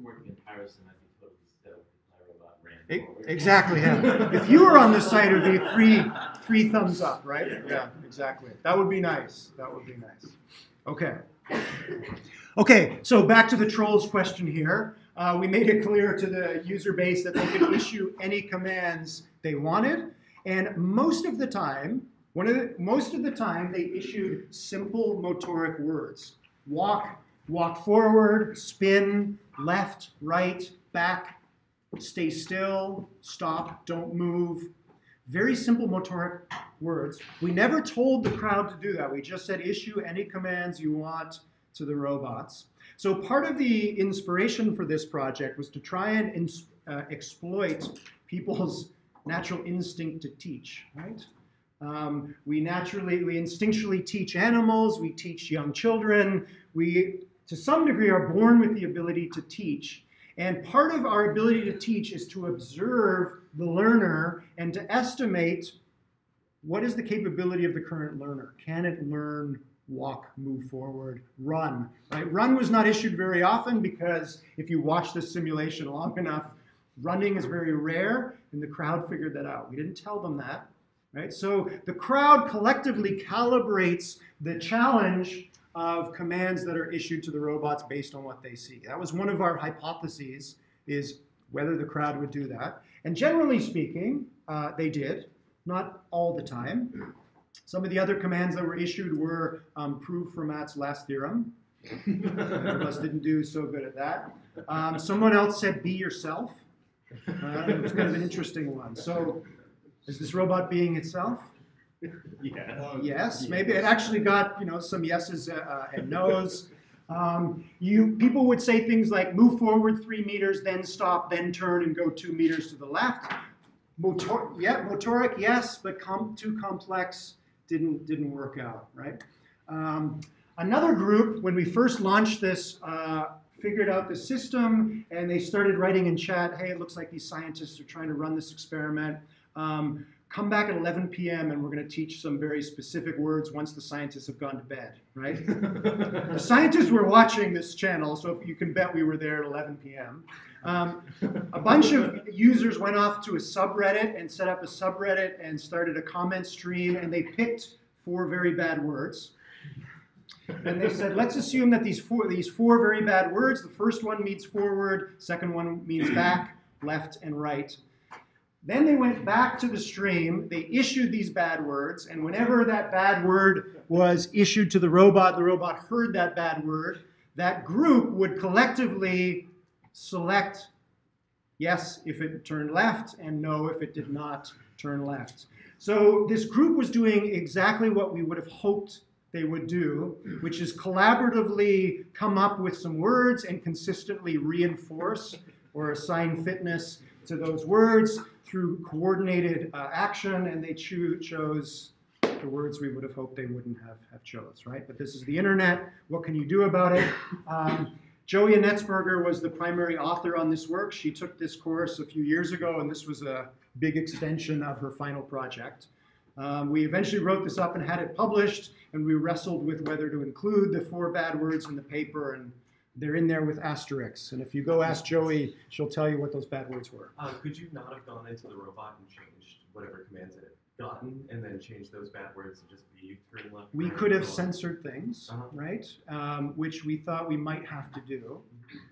Working in Harrison, I'd be totally stoked if my robot ran Exactly. Yeah. if you were on the site, it would be three, three thumbs up, right? Yeah, exactly. That would be nice. That would be nice. Okay. Okay, so back to the trolls question here. Uh, we made it clear to the user base that they could issue any commands they wanted, and most of the time, one of the, most of the time, they issued simple motoric words: walk, walk forward, spin, left, right, back, stay still, stop, don't move. very simple motoric words. We never told the crowd to do that. We just said issue any commands you want to the robots. So part of the inspiration for this project was to try and uh, exploit people's natural instinct to teach, right? Um, we naturally, we instinctually teach animals, we teach young children, we, to some degree, are born with the ability to teach. And part of our ability to teach is to observe the learner and to estimate what is the capability of the current learner. Can it learn, walk, move forward, run? Right? Run was not issued very often because if you watch this simulation long enough, running is very rare, and the crowd figured that out. We didn't tell them that. Right? So the crowd collectively calibrates the challenge of commands that are issued to the robots based on what they see. That was one of our hypotheses, is whether the crowd would do that. And generally speaking, uh, they did, not all the time. Some of the other commands that were issued were um, prove Fermat's last theorem. Some of us didn't do so good at that. Um, someone else said be yourself. Uh, it was kind of an interesting one. So is this robot being itself? Yeah. Yes, maybe it actually got you know some yeses uh, and nos. Um, you people would say things like move forward three meters, then stop, then turn and go two meters to the left. Motor, yeah, motoric, yes, but com- too complex didn't didn't work out, right? Um, another group, when we first launched this, uh, figured out the system and they started writing in chat, hey, it looks like these scientists are trying to run this experiment. Um, come back at 11 p.m. and we're going to teach some very specific words once the scientists have gone to bed, right? the scientists were watching this channel, so you can bet we were there at 11 p.m. Um, a bunch of users went off to a subreddit and set up a subreddit and started a comment stream, and they picked four very bad words. And they said, let's assume that these four, these four very bad words, the first one means forward, second one means back, left, and right. Then they went back to the stream, they issued these bad words, and whenever that bad word was issued to the robot, the robot heard that bad word, that group would collectively select yes if it turned left and no if it did not turn left. So this group was doing exactly what we would have hoped they would do, which is collaboratively come up with some words and consistently reinforce or assign fitness to those words through coordinated uh, action, and they cho- chose the words we would have hoped they wouldn't have, have chose, right? But this is the internet. What can you do about it? Um, Joey Anetsberger was the primary author on this work. She took this course a few years ago, and this was a big extension of her final project. Um, we eventually wrote this up and had it published, and we wrestled with whether to include the four bad words in the paper, and they're in there with asterisks. And if you go ask Joey, she'll tell you what those bad words were. Uh, could you not have gone into the robot and changed whatever commands it had gotten, and then changed those bad words to just be turn left? We could have censored things, Uh-huh. right? Um, which we thought we might have to do.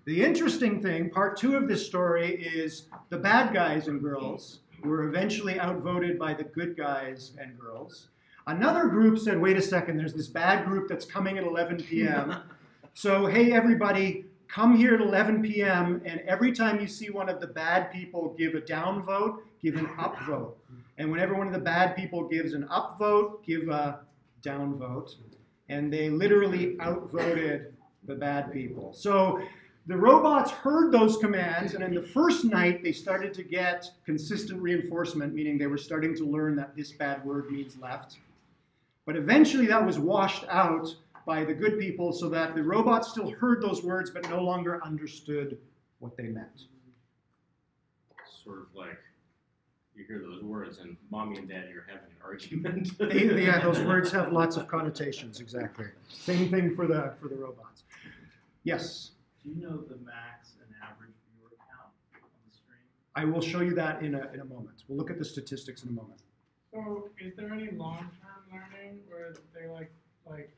The interesting thing, part two of this story, is the bad guys and girls were eventually outvoted by the good guys and girls. Another group said, wait a second, there's this bad group that's coming at 11 p.m. So, hey, everybody, come here at 11 p.m., and every time you see one of the bad people give a down vote, give an up vote. And whenever one of the bad people gives an up vote, give a down vote. And they literally outvoted the bad people. So the robots heard those commands, and in the first night, they started to get consistent reinforcement, meaning they were starting to learn that this bad word means left. But eventually, that was washed out by the good people so that the robots still heard those words but no longer understood what they meant. Sort of like you hear those words and mommy and daddy are having an argument. They- yeah, those words have lots of connotations, exactly. Same thing for the, for the robots. Yes, Do you know the max and average viewer count on the stream? I will show you that in a, in a moment. We'll look at the statistics in a moment. So is there any long-term learning where they like, like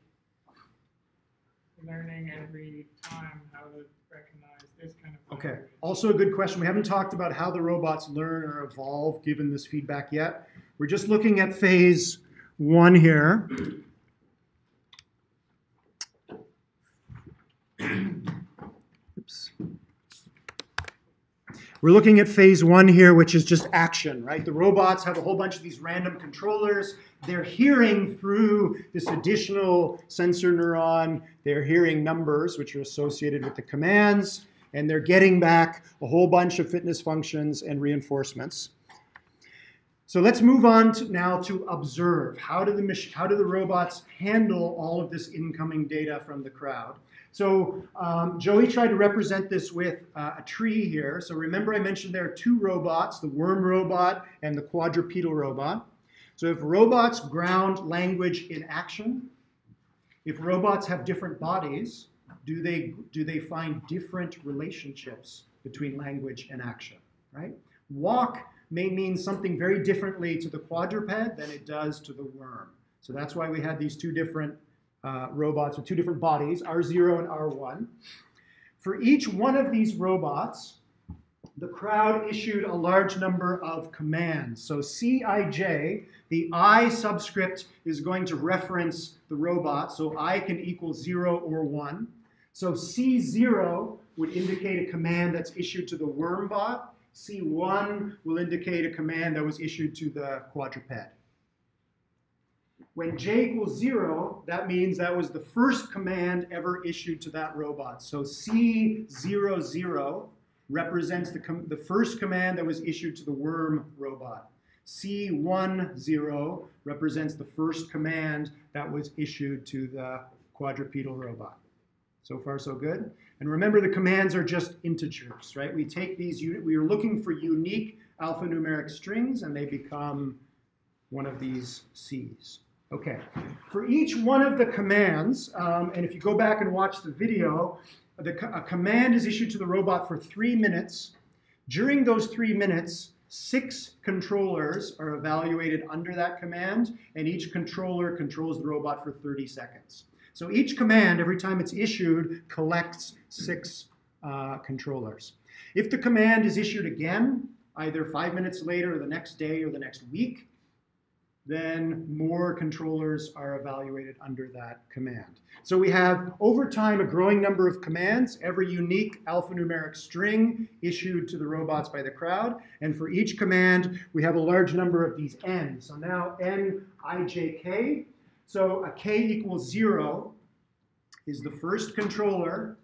learning every time how to recognize this kind of Okay, language? also a good question. We haven't talked about how the robots learn or evolve given this feedback yet. We're just looking at phase one here. We're looking at phase one here, which is just action, right? The robots have a whole bunch of these random controllers. They're hearing through this additional sensor neuron, they're hearing numbers, which are associated with the commands, and they're getting back a whole bunch of fitness functions and reinforcements. So let's move on to now to observe. How do, the how do the robots handle all of this incoming data from the crowd? So um, Joey tried to represent this with uh, a tree here. So remember I mentioned there are two robots, the worm robot and the quadrupedal robot. So if robots ground language in action, if robots have different bodies, do they, do they find different relationships between language and action, right? Walk may mean something very differently to the quadruped than it does to the worm. So that's why we had these two different uh, robots with two different bodies, R0 and R1. For each one of these robots, the crowd issued a large number of commands. So Cij, the I subscript is going to reference the robot, so I can equal 0 or 1. So C0 would indicate a command that's issued to the worm bot, C1 will indicate a command that was issued to the quadruped. When j equals 0, that means that was the first command ever issued to that robot. So C00 represents the, the first command that was issued to the worm robot. C10 represents the first command that was issued to the quadrupedal robot. So far, so good. And remember, the commands are just integers, right? We take these, we are looking for unique alphanumeric strings, and they become one of these C's. Okay, for each one of the commands, um, and if you go back and watch the video, the, a command is issued to the robot for three minutes. During those three minutes, six controllers are evaluated under that command, and each controller controls the robot for 30 seconds. So each command, every time it's issued, collects six uh, controllers. If the command is issued again, either five minutes later or the next day or the next week, then more controllers are evaluated under that command. So we have, over time, a growing number of commands, every unique alphanumeric string issued to the robots by the crowd. And for each command, we have a large number of these n. So now n i j k. so a k equals 0 is the first controller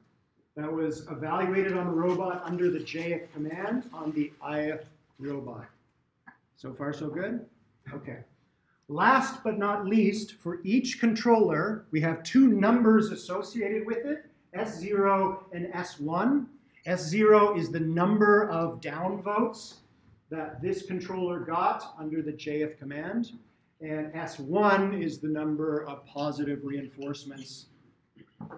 that was evaluated on the robot under the jf command on the i robot. So far, so good? Okay. Last but not least, for each controller, we have two numbers associated with it, S0 and S1. S0 is the number of downvotes that this controller got under the JF command and S1 is the number of positive reinforcements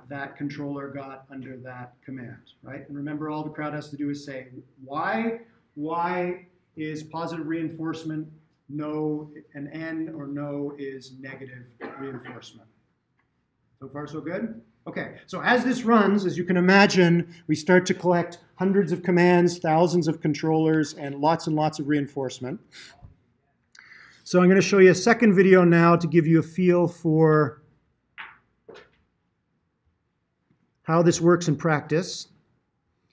that controller got under that command, right? And remember, all the crowd has to do is say, why, why is positive reinforcement no, an N or no is negative reinforcement. So far, so good? Okay, so as this runs, as you can imagine, we start to collect hundreds of commands, thousands of controllers, and lots and lots of reinforcement. So I'm going to show you a second video now to give you a feel for how this works in practice.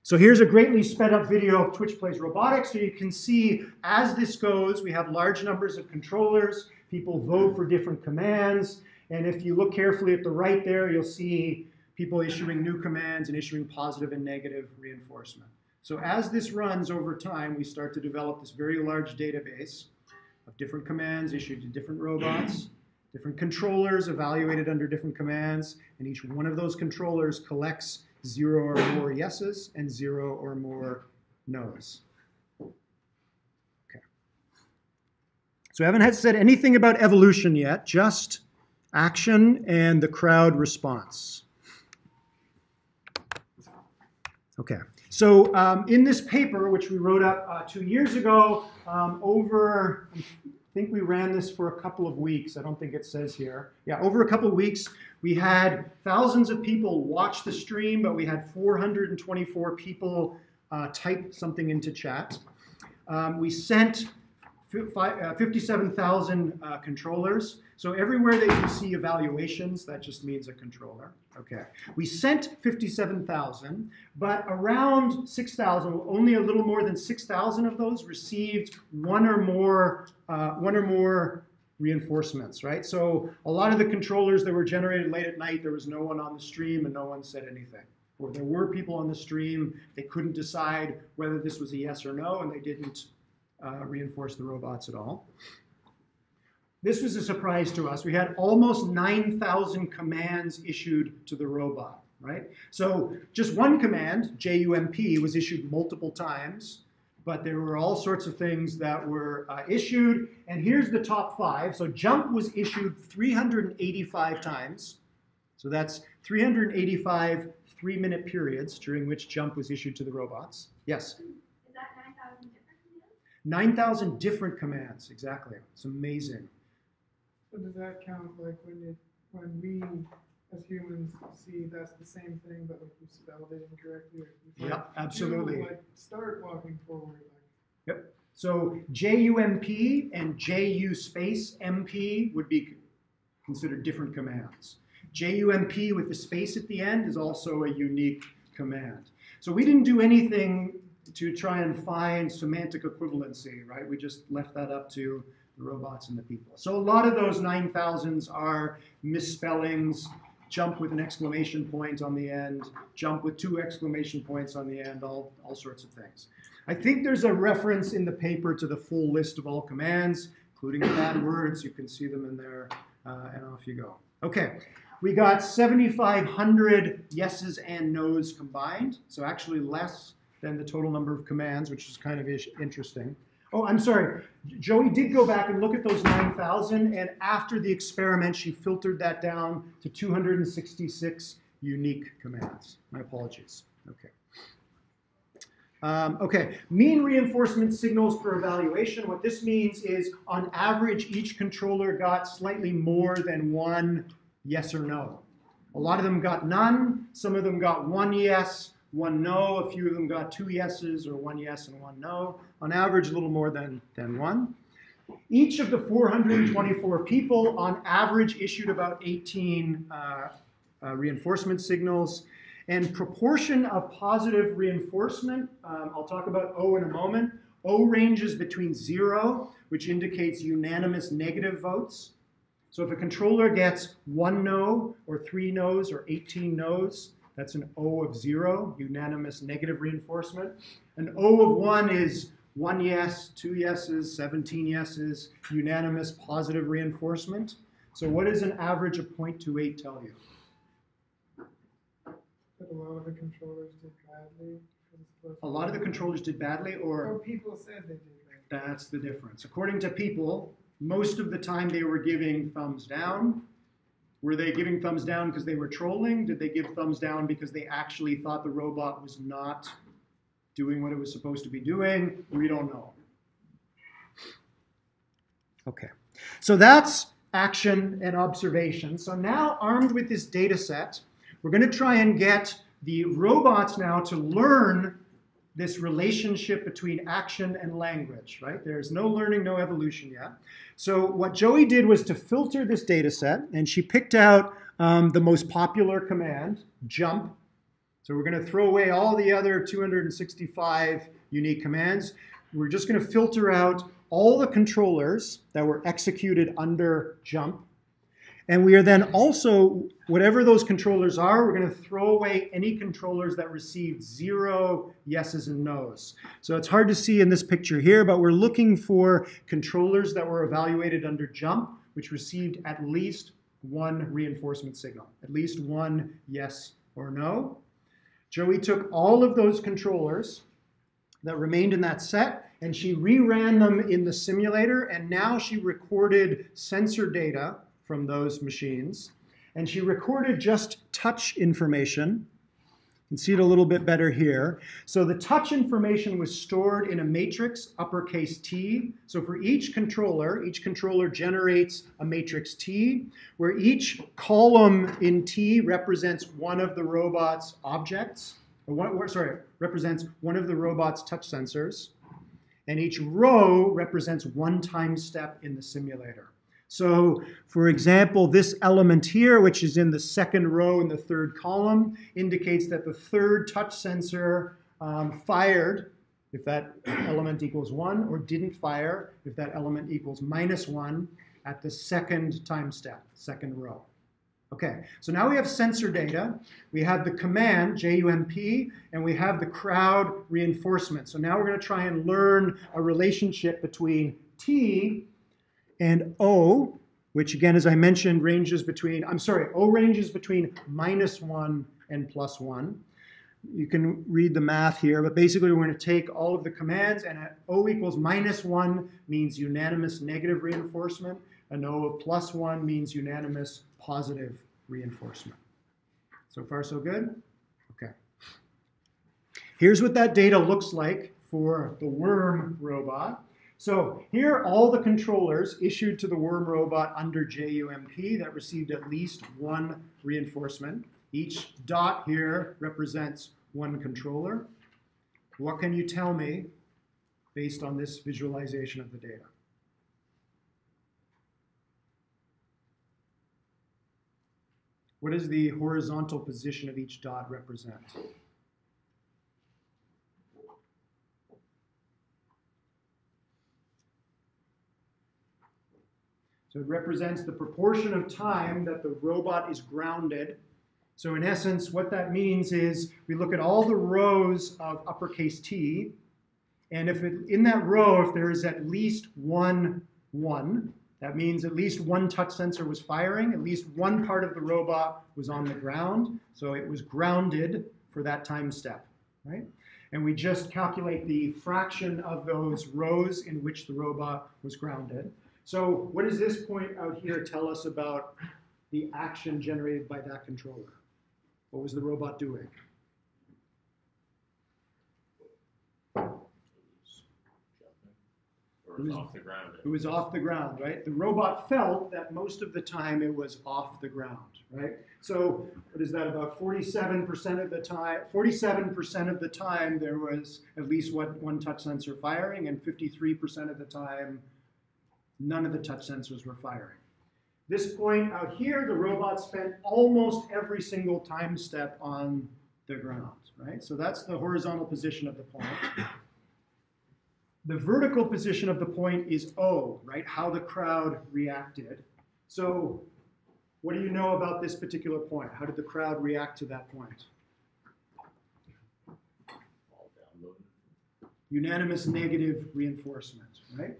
So here's a greatly sped up video of Twitch Plays Robotics. So you can see as this goes, we have large numbers of controllers. People vote for different commands. And if you look carefully at the right there, you'll see people issuing new commands and issuing positive and negative reinforcement. So as this runs over time, we start to develop this very large database of different commands issued to different robots, different controllers evaluated under different commands, and each one of those controllers collects zero or more yeses and zero or more no's. Okay. So I haven't said anything about evolution yet, just action and the crowd response. Okay. So um, in this paper, which we wrote up uh, two years ago, um, over, think we ran this for a couple of weeks. I don't think it says here. Yeah, over a couple of weeks, we had thousands of people watch the stream, but we had 424 people uh, type something into chat. Um, we sent 57,000 uh, controllers. So everywhere that you see evaluations, that just means a controller. Okay. We sent 57,000, but around 6,000, only a little more than 6,000 of those received one or more, uh, one or more reinforcements, right? So a lot of the controllers that were generated late at night, there was no one on the stream and no one said anything. Or there were people on the stream, they couldn't decide whether this was a yes or no, and they didn't uh, reinforce the robots at all. This was a surprise to us. We had almost 9,000 commands issued to the robot, right? So just one command, JUMP, was issued multiple times, but there were all sorts of things that were uh, issued. And here's the top five. So jump was issued 385 times. So that's 385 three minute periods during which jump was issued to the robots. Yes? Is that nine thousand different commands? 9,000 different commands, exactly. It's amazing. So does that count like when when we as humans see that's the same thing, but like you spelled it incorrectly? or Yep, absolutely. Like start walking forward. Like, So JUMP and JU space MP would be considered different commands. JUMP with the space at the end is also a unique command. So we didn't do anything to try and find semantic equivalency, right? We just left that up to the robots and the people. So a lot of those 9,000s are misspellings, jump with an exclamation point on the end, jump with two exclamation points on the end, all, all sorts of things. I think there's a reference in the paper to the full list of all commands, including the bad words. You can see them in there, uh, and off you go. Okay, we got 7,500 yeses and nos combined, so actually less than the total number of commands, which is kind of interesting. Oh, I'm sorry. Joey did go back and look at those 9,000, and after the experiment, she filtered that down to 266 unique commands. My apologies. Okay. Um, okay, mean reinforcement signals per evaluation. What this means is, on average, each controller got slightly more than one yes or no. A lot of them got none. Some of them got one yes, one no. A few of them got two yeses or one yes and one no. On average, a little more than, than one. Each of the 424 people, on average, issued about 18 uh, uh, reinforcement signals. And proportion of positive reinforcement, um, I'll talk about O in a moment. O ranges between zero, which indicates unanimous negative votes. So if a controller gets one no, or three no's, or 18 no's, that's an O of zero, unanimous negative reinforcement. An O of one is one yes, two yeses, 17 yeses, unanimous positive reinforcement. So what does an average of 0.28 tell you? that a lot of the controllers did badly. A lot of the controllers did badly, or Or people said they did badly. That's the difference. According to people, most of the time they were giving thumbs down. Were they giving thumbs down because they were trolling? Did they give thumbs down because they actually thought the robot was not doing what it was supposed to be doing? We don't know. Okay. So that's action and observation. So now, armed with this data set, we're going to try and get the robots now to learn this relationship between action and language, right? There's no learning, no evolution yet. So what Joey did was to filter this data set, and she picked out um, the most popular command, jump. So we're going to throw away all the other 265 unique commands. We're just going to filter out all the controllers that were executed under jump. And we are then also, whatever those controllers are, we're going to throw away any controllers that received zero yeses and nos. So it's hard to see in this picture here, but we're looking for controllers that were evaluated under jump, which received at least one reinforcement signal, at least one yes or no. Joey took all of those controllers that remained in that set and she reran them in the simulator and now she recorded sensor data from those machines. And she recorded just touch information. You can see it a little bit better here. So the touch information was stored in a matrix, uppercase T. So for each controller, each controller generates a matrix T, where each column in T represents one of the robot's objects. One, or, sorry, represents one of the robot's touch sensors. and each row represents one time step in the simulator. So, for example, this element here, which is in the second row in the third column, indicates that the third touch sensor um, fired if that element equals 1, or didn't fire if that element equals minus 1 at the second time step, second row. Okay, so now we have sensor data, we have the command, JUMP, and we have the crowd reinforcement. So now we're going to try and learn a relationship between T and O, which again, as I mentioned, ranges between, I'm sorry, O ranges between minus 1 and plus 1 you can read the math here, but basically we're going to take all of the commands and O equals minus 1 means unanimous negative reinforcement, and O of plus 1 means unanimous positive reinforcement. So far so good? Okay. Here's what that data looks like for the worm robot. So here are all the controllers issued to the worm robot under JUMP that received at least one reinforcement. Each dot here represents one controller. What can you tell me based on this visualization of the data? What does the horizontal position of each dot represent? So it represents the proportion of time that the robot is grounded so in essence, what that means is we look at all the rows of uppercase T, and if it, in that row, if there is at least one one, that means at least one touch sensor was firing, at least one part of the robot was on the ground, so it was grounded for that time step, right? And we just calculate the fraction of those rows in which the robot was grounded. So what does this point out here tell us about the action generated by that controller? What was the robot doing? It was- off the ground. It was off the ground, right? The robot felt that most of the time it was off the ground, right? So what is that? About 47% of the time, 47% of the time there was at least one, one touch sensor firing, and 53% of the time none of the touch sensors were firing. This point out here, the robot spent almost every single time step on the ground, right? So that's the horizontal position of the point. The vertical position of the point is O, right? How the crowd reacted. So what do you know about this particular point? How did the crowd react to that point? All downloaded. Unanimous negative reinforcement, right?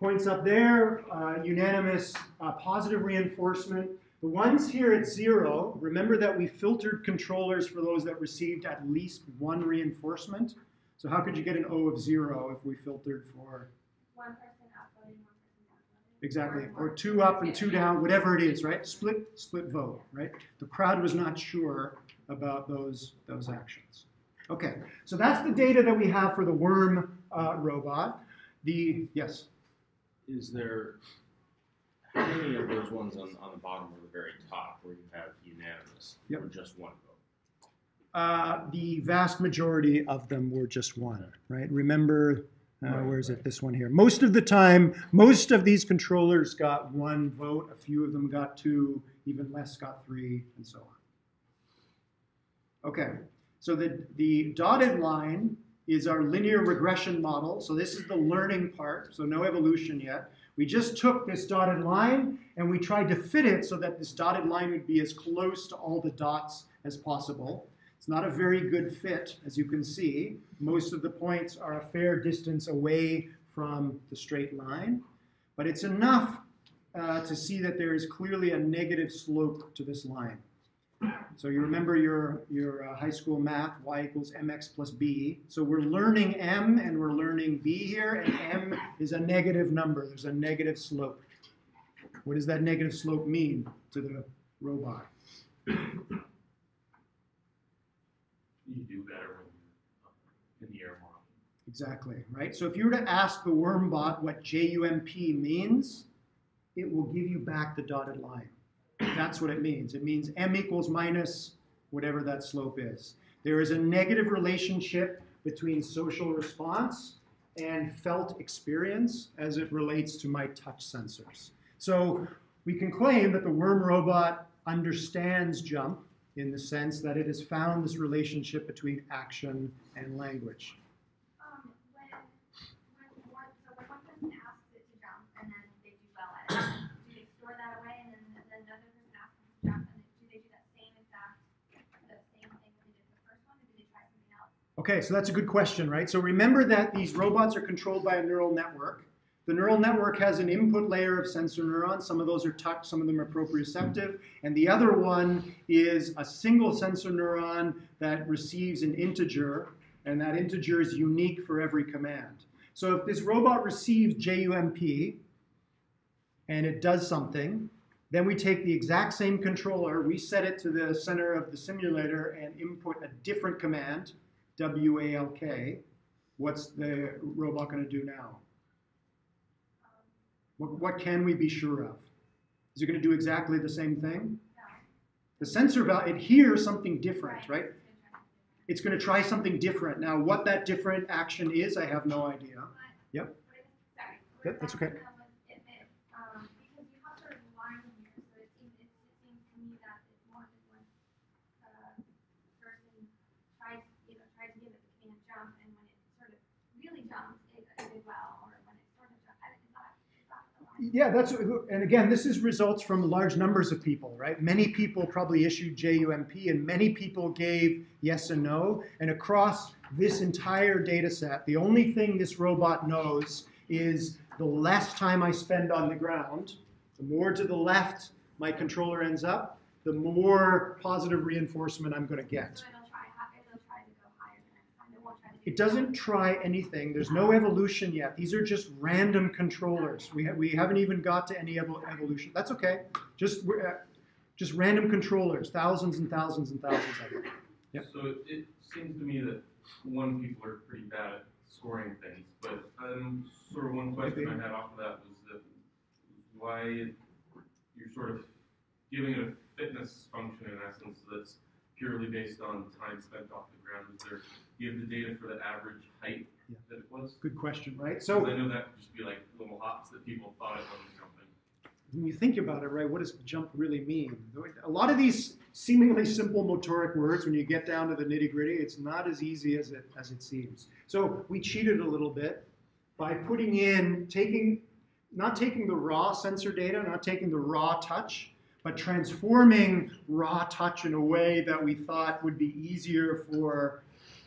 Points up there, uh, unanimous uh, positive reinforcement. The ones here at zero, remember that we filtered controllers for those that received at least one reinforcement. So how could you get an O of zero if we filtered for One person upvoting, one person. Exactly, or two up and two down, whatever it is, right? Split, split vote, right? The crowd was not sure about those, those actions. Okay, so that's the data that we have for the worm uh, robot. The, yes? Is there, how many of those ones on, on the bottom or the very top where you have unanimous? Yep. Or just one vote? Uh, the vast majority of them were just one, right? Remember, uh, Right, where is it? right. This one here. Most of the time, most of these controllers got one vote. A few of them got two, even less got three, and so on. Okay, so the, the dotted line is our linear regression model. So this is the learning part, so no evolution yet. We just took this dotted line and we tried to fit it so that this dotted line would be as close to all the dots as possible. It's not a very good fit, as you can see. Most of the points are a fair distance away from the straight line, but it's enough uh, to see that there is clearly a negative slope to this line. So you remember your, your uh, high school math, y equals mx plus b. So we're learning m and we're learning b here, and m is a negative number. There's a negative slope. What does that negative slope mean to the robot? You do better in the air more. Exactly, right? So if you were to ask the wormbot what JUMP means, it will give you back the dotted line. That's what it means. It means m equals minus whatever that slope is. There is a negative relationship between social response and felt experience as it relates to my touch sensors. So we can claim that the worm robot understands jump in the sense that it has found this relationship between action and language. Um, when, when one, so when one person asks it to jump and then they do well at it, do they store that away and then, and then another person asks them to jump and then do they do that same exact, the same thing that they did for the first one or do they try something else? Okay, so that's a good question, right? So remember that these robots are controlled by a neural network. The neural network has an input layer of sensor neurons. Some of those are touch, some of them are proprioceptive. And the other one is a single sensor neuron that receives an integer, and that integer is unique for every command. So if this robot receives JUMP and it does something, then we take the exact same controller, we set it to the center of the simulator and input a different command, W-A-L-K. What's the robot going to do now? What, what can we be sure of? Is it going to do exactly the same thing? The sensor value, it hears something different, right? It's going to try something different. Now, what that different action is, I have no idea. Yep. Sorry. Yep, that's okay. Was if it, um, because you have sort of lines in here, so it seems, it, it seems to me that it's more than when, uh, person tries, you know, tries to give it the command jump, and when it sort of really jumps, it, it did well, or when it sort of jumps, I is that, is that the line? Yeah, that's, and again, this is results from large numbers of people, right? Many people probably issued JUMP and many people gave yes and no. And across this entire data set, the only thing this robot knows is the less time I spend on the ground, the more to the left my controller ends up, the more positive reinforcement I'm going to get. So it'll try, hi- it'll try to go higher the next time, it won't try to do. It doesn't try anything. There's no evolution yet. These are just random controllers. We, ha- we haven't even got to any evo- evolution. That's okay. Just we're, uh, just random controllers, thousands and thousands and thousands of them. Yep. So it, it seems to me that one, people are pretty bad at scoring things, but um, sort of one question I had off of that was that why you're sort of giving it a fitness function in essence that's purely based on time spent off the ground. Is there do you have the data for the average height Yeah. that it was? Good question, right? So I know that could just be like little hops that people thought it was something. when you think about it, right, what does jump really mean? A lot of these seemingly simple motoric words, when you get down to the nitty gritty, it's not as easy as it, as it seems. So we cheated a little bit by putting in, taking, not taking the raw sensor data, not taking the raw touch, but transforming raw touch in a way that we thought would be easier for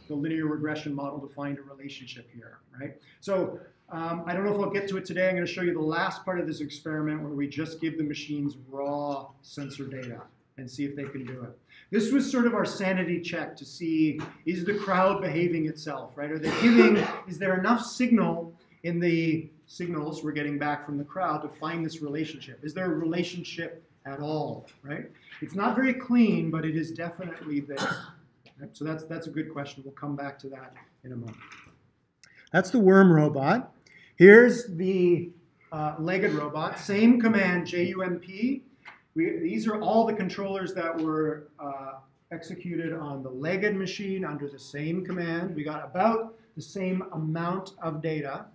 the linear regression model to find a relationship here, right? So um, I don't know if I'll get to it today. I'm going to show you the last part of this experiment where we just give the machines raw sensor data and see if they can do it. This was sort of our sanity check to see is the crowd behaving itself, right? Are they giving, is there enough signal in the signals we're getting back from the crowd to find this relationship? Is there a relationship at all, right? It's not very clean, but it is definitely there. Right? So that's, that's a good question. We'll come back to that in a moment. That's the worm robot. Here's the uh, legged robot. Same command, JUMP. We, these are all the controllers that were uh, executed on the legged machine under the same command. We got about the same amount of data.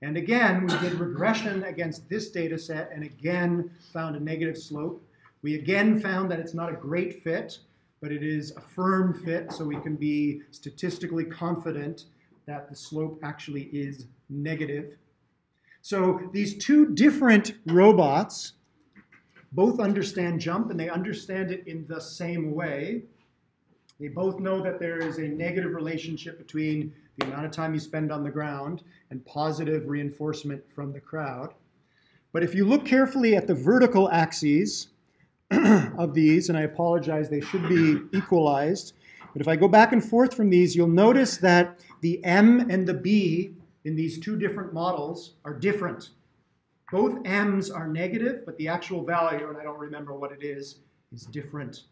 And again, we did regression against this data set and again found a negative slope. We again found that it's not a great fit, but it is a firm fit, so we can be statistically confident that the slope actually is negative. So these two different robots both understand jump and they understand it in the same way. They both know that there is a negative relationship between the amount of time you spend on the ground and positive reinforcement from the crowd. But if you look carefully at the vertical axes of these, and I apologize, they should be equalized. But if I go back and forth from these, you'll notice that the M and the B in these two different models are different. Both M's are negative, but the actual value, and I don't remember what it is, is different.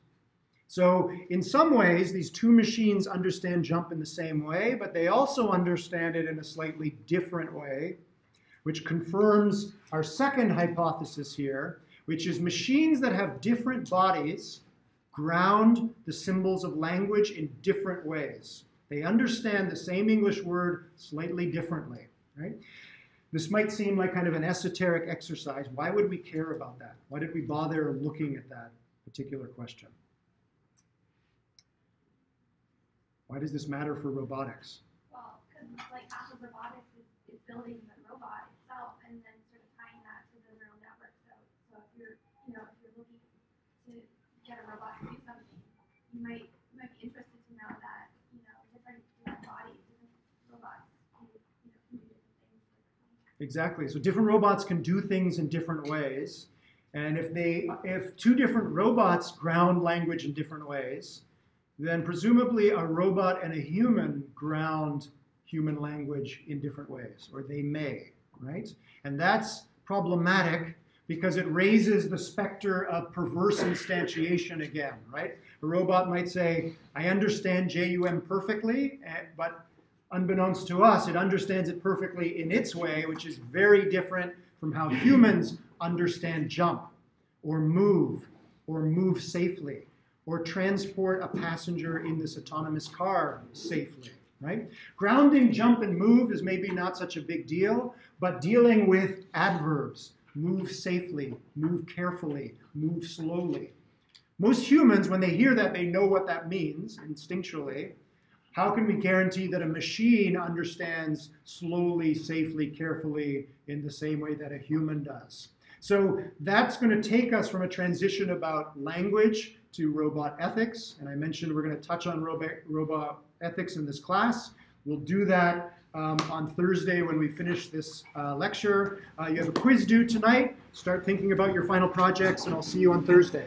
So in some ways, these two machines understand jump in the same way, but they also understand it in a slightly different way, which confirms our second hypothesis here, which is machines that have different bodies ground the symbols of language in different ways. They understand the same English word slightly differently, right? This might seem like kind of an esoteric exercise. Why would we care about that? Why did we bother looking at that particular question? Why does this matter for robotics? Well, because like half of robotics is, is building the robot itself and then sort of tying that to the neural network. So, so if you're, you know, if you're looking to get a robot to do something, you might, you might be interested to know that, you know, different, different bodies, different robots can, you know, can do different things. Exactly. So different robots can do things in different ways. And if they if two different robots ground language in different ways, then presumably a robot and a human ground human language in different ways, or they may, right? And that's problematic because it raises the specter of perverse instantiation again, right? A robot might say, I understand JUM perfectly, eh, but unbeknownst to us, it understands it perfectly in its way, which is very different from how humans understand jump or move or move safely or transport a passenger in this autonomous car safely, right? Grounding, jump, and move is maybe not such a big deal, but dealing with adverbs, move safely, move carefully, move slowly. Most humans, when they hear that, they know what that means instinctually. How can we guarantee that a machine understands slowly, safely, carefully in the same way that a human does? So that's going to take us from a transition about language to robot ethics. And I mentioned we're going to touch on robot, robot ethics in this class. We'll do that um, on Thursday when we finish this uh, lecture. Uh, you have a quiz due tonight. Start thinking about your final projects, and I'll see you on Thursday.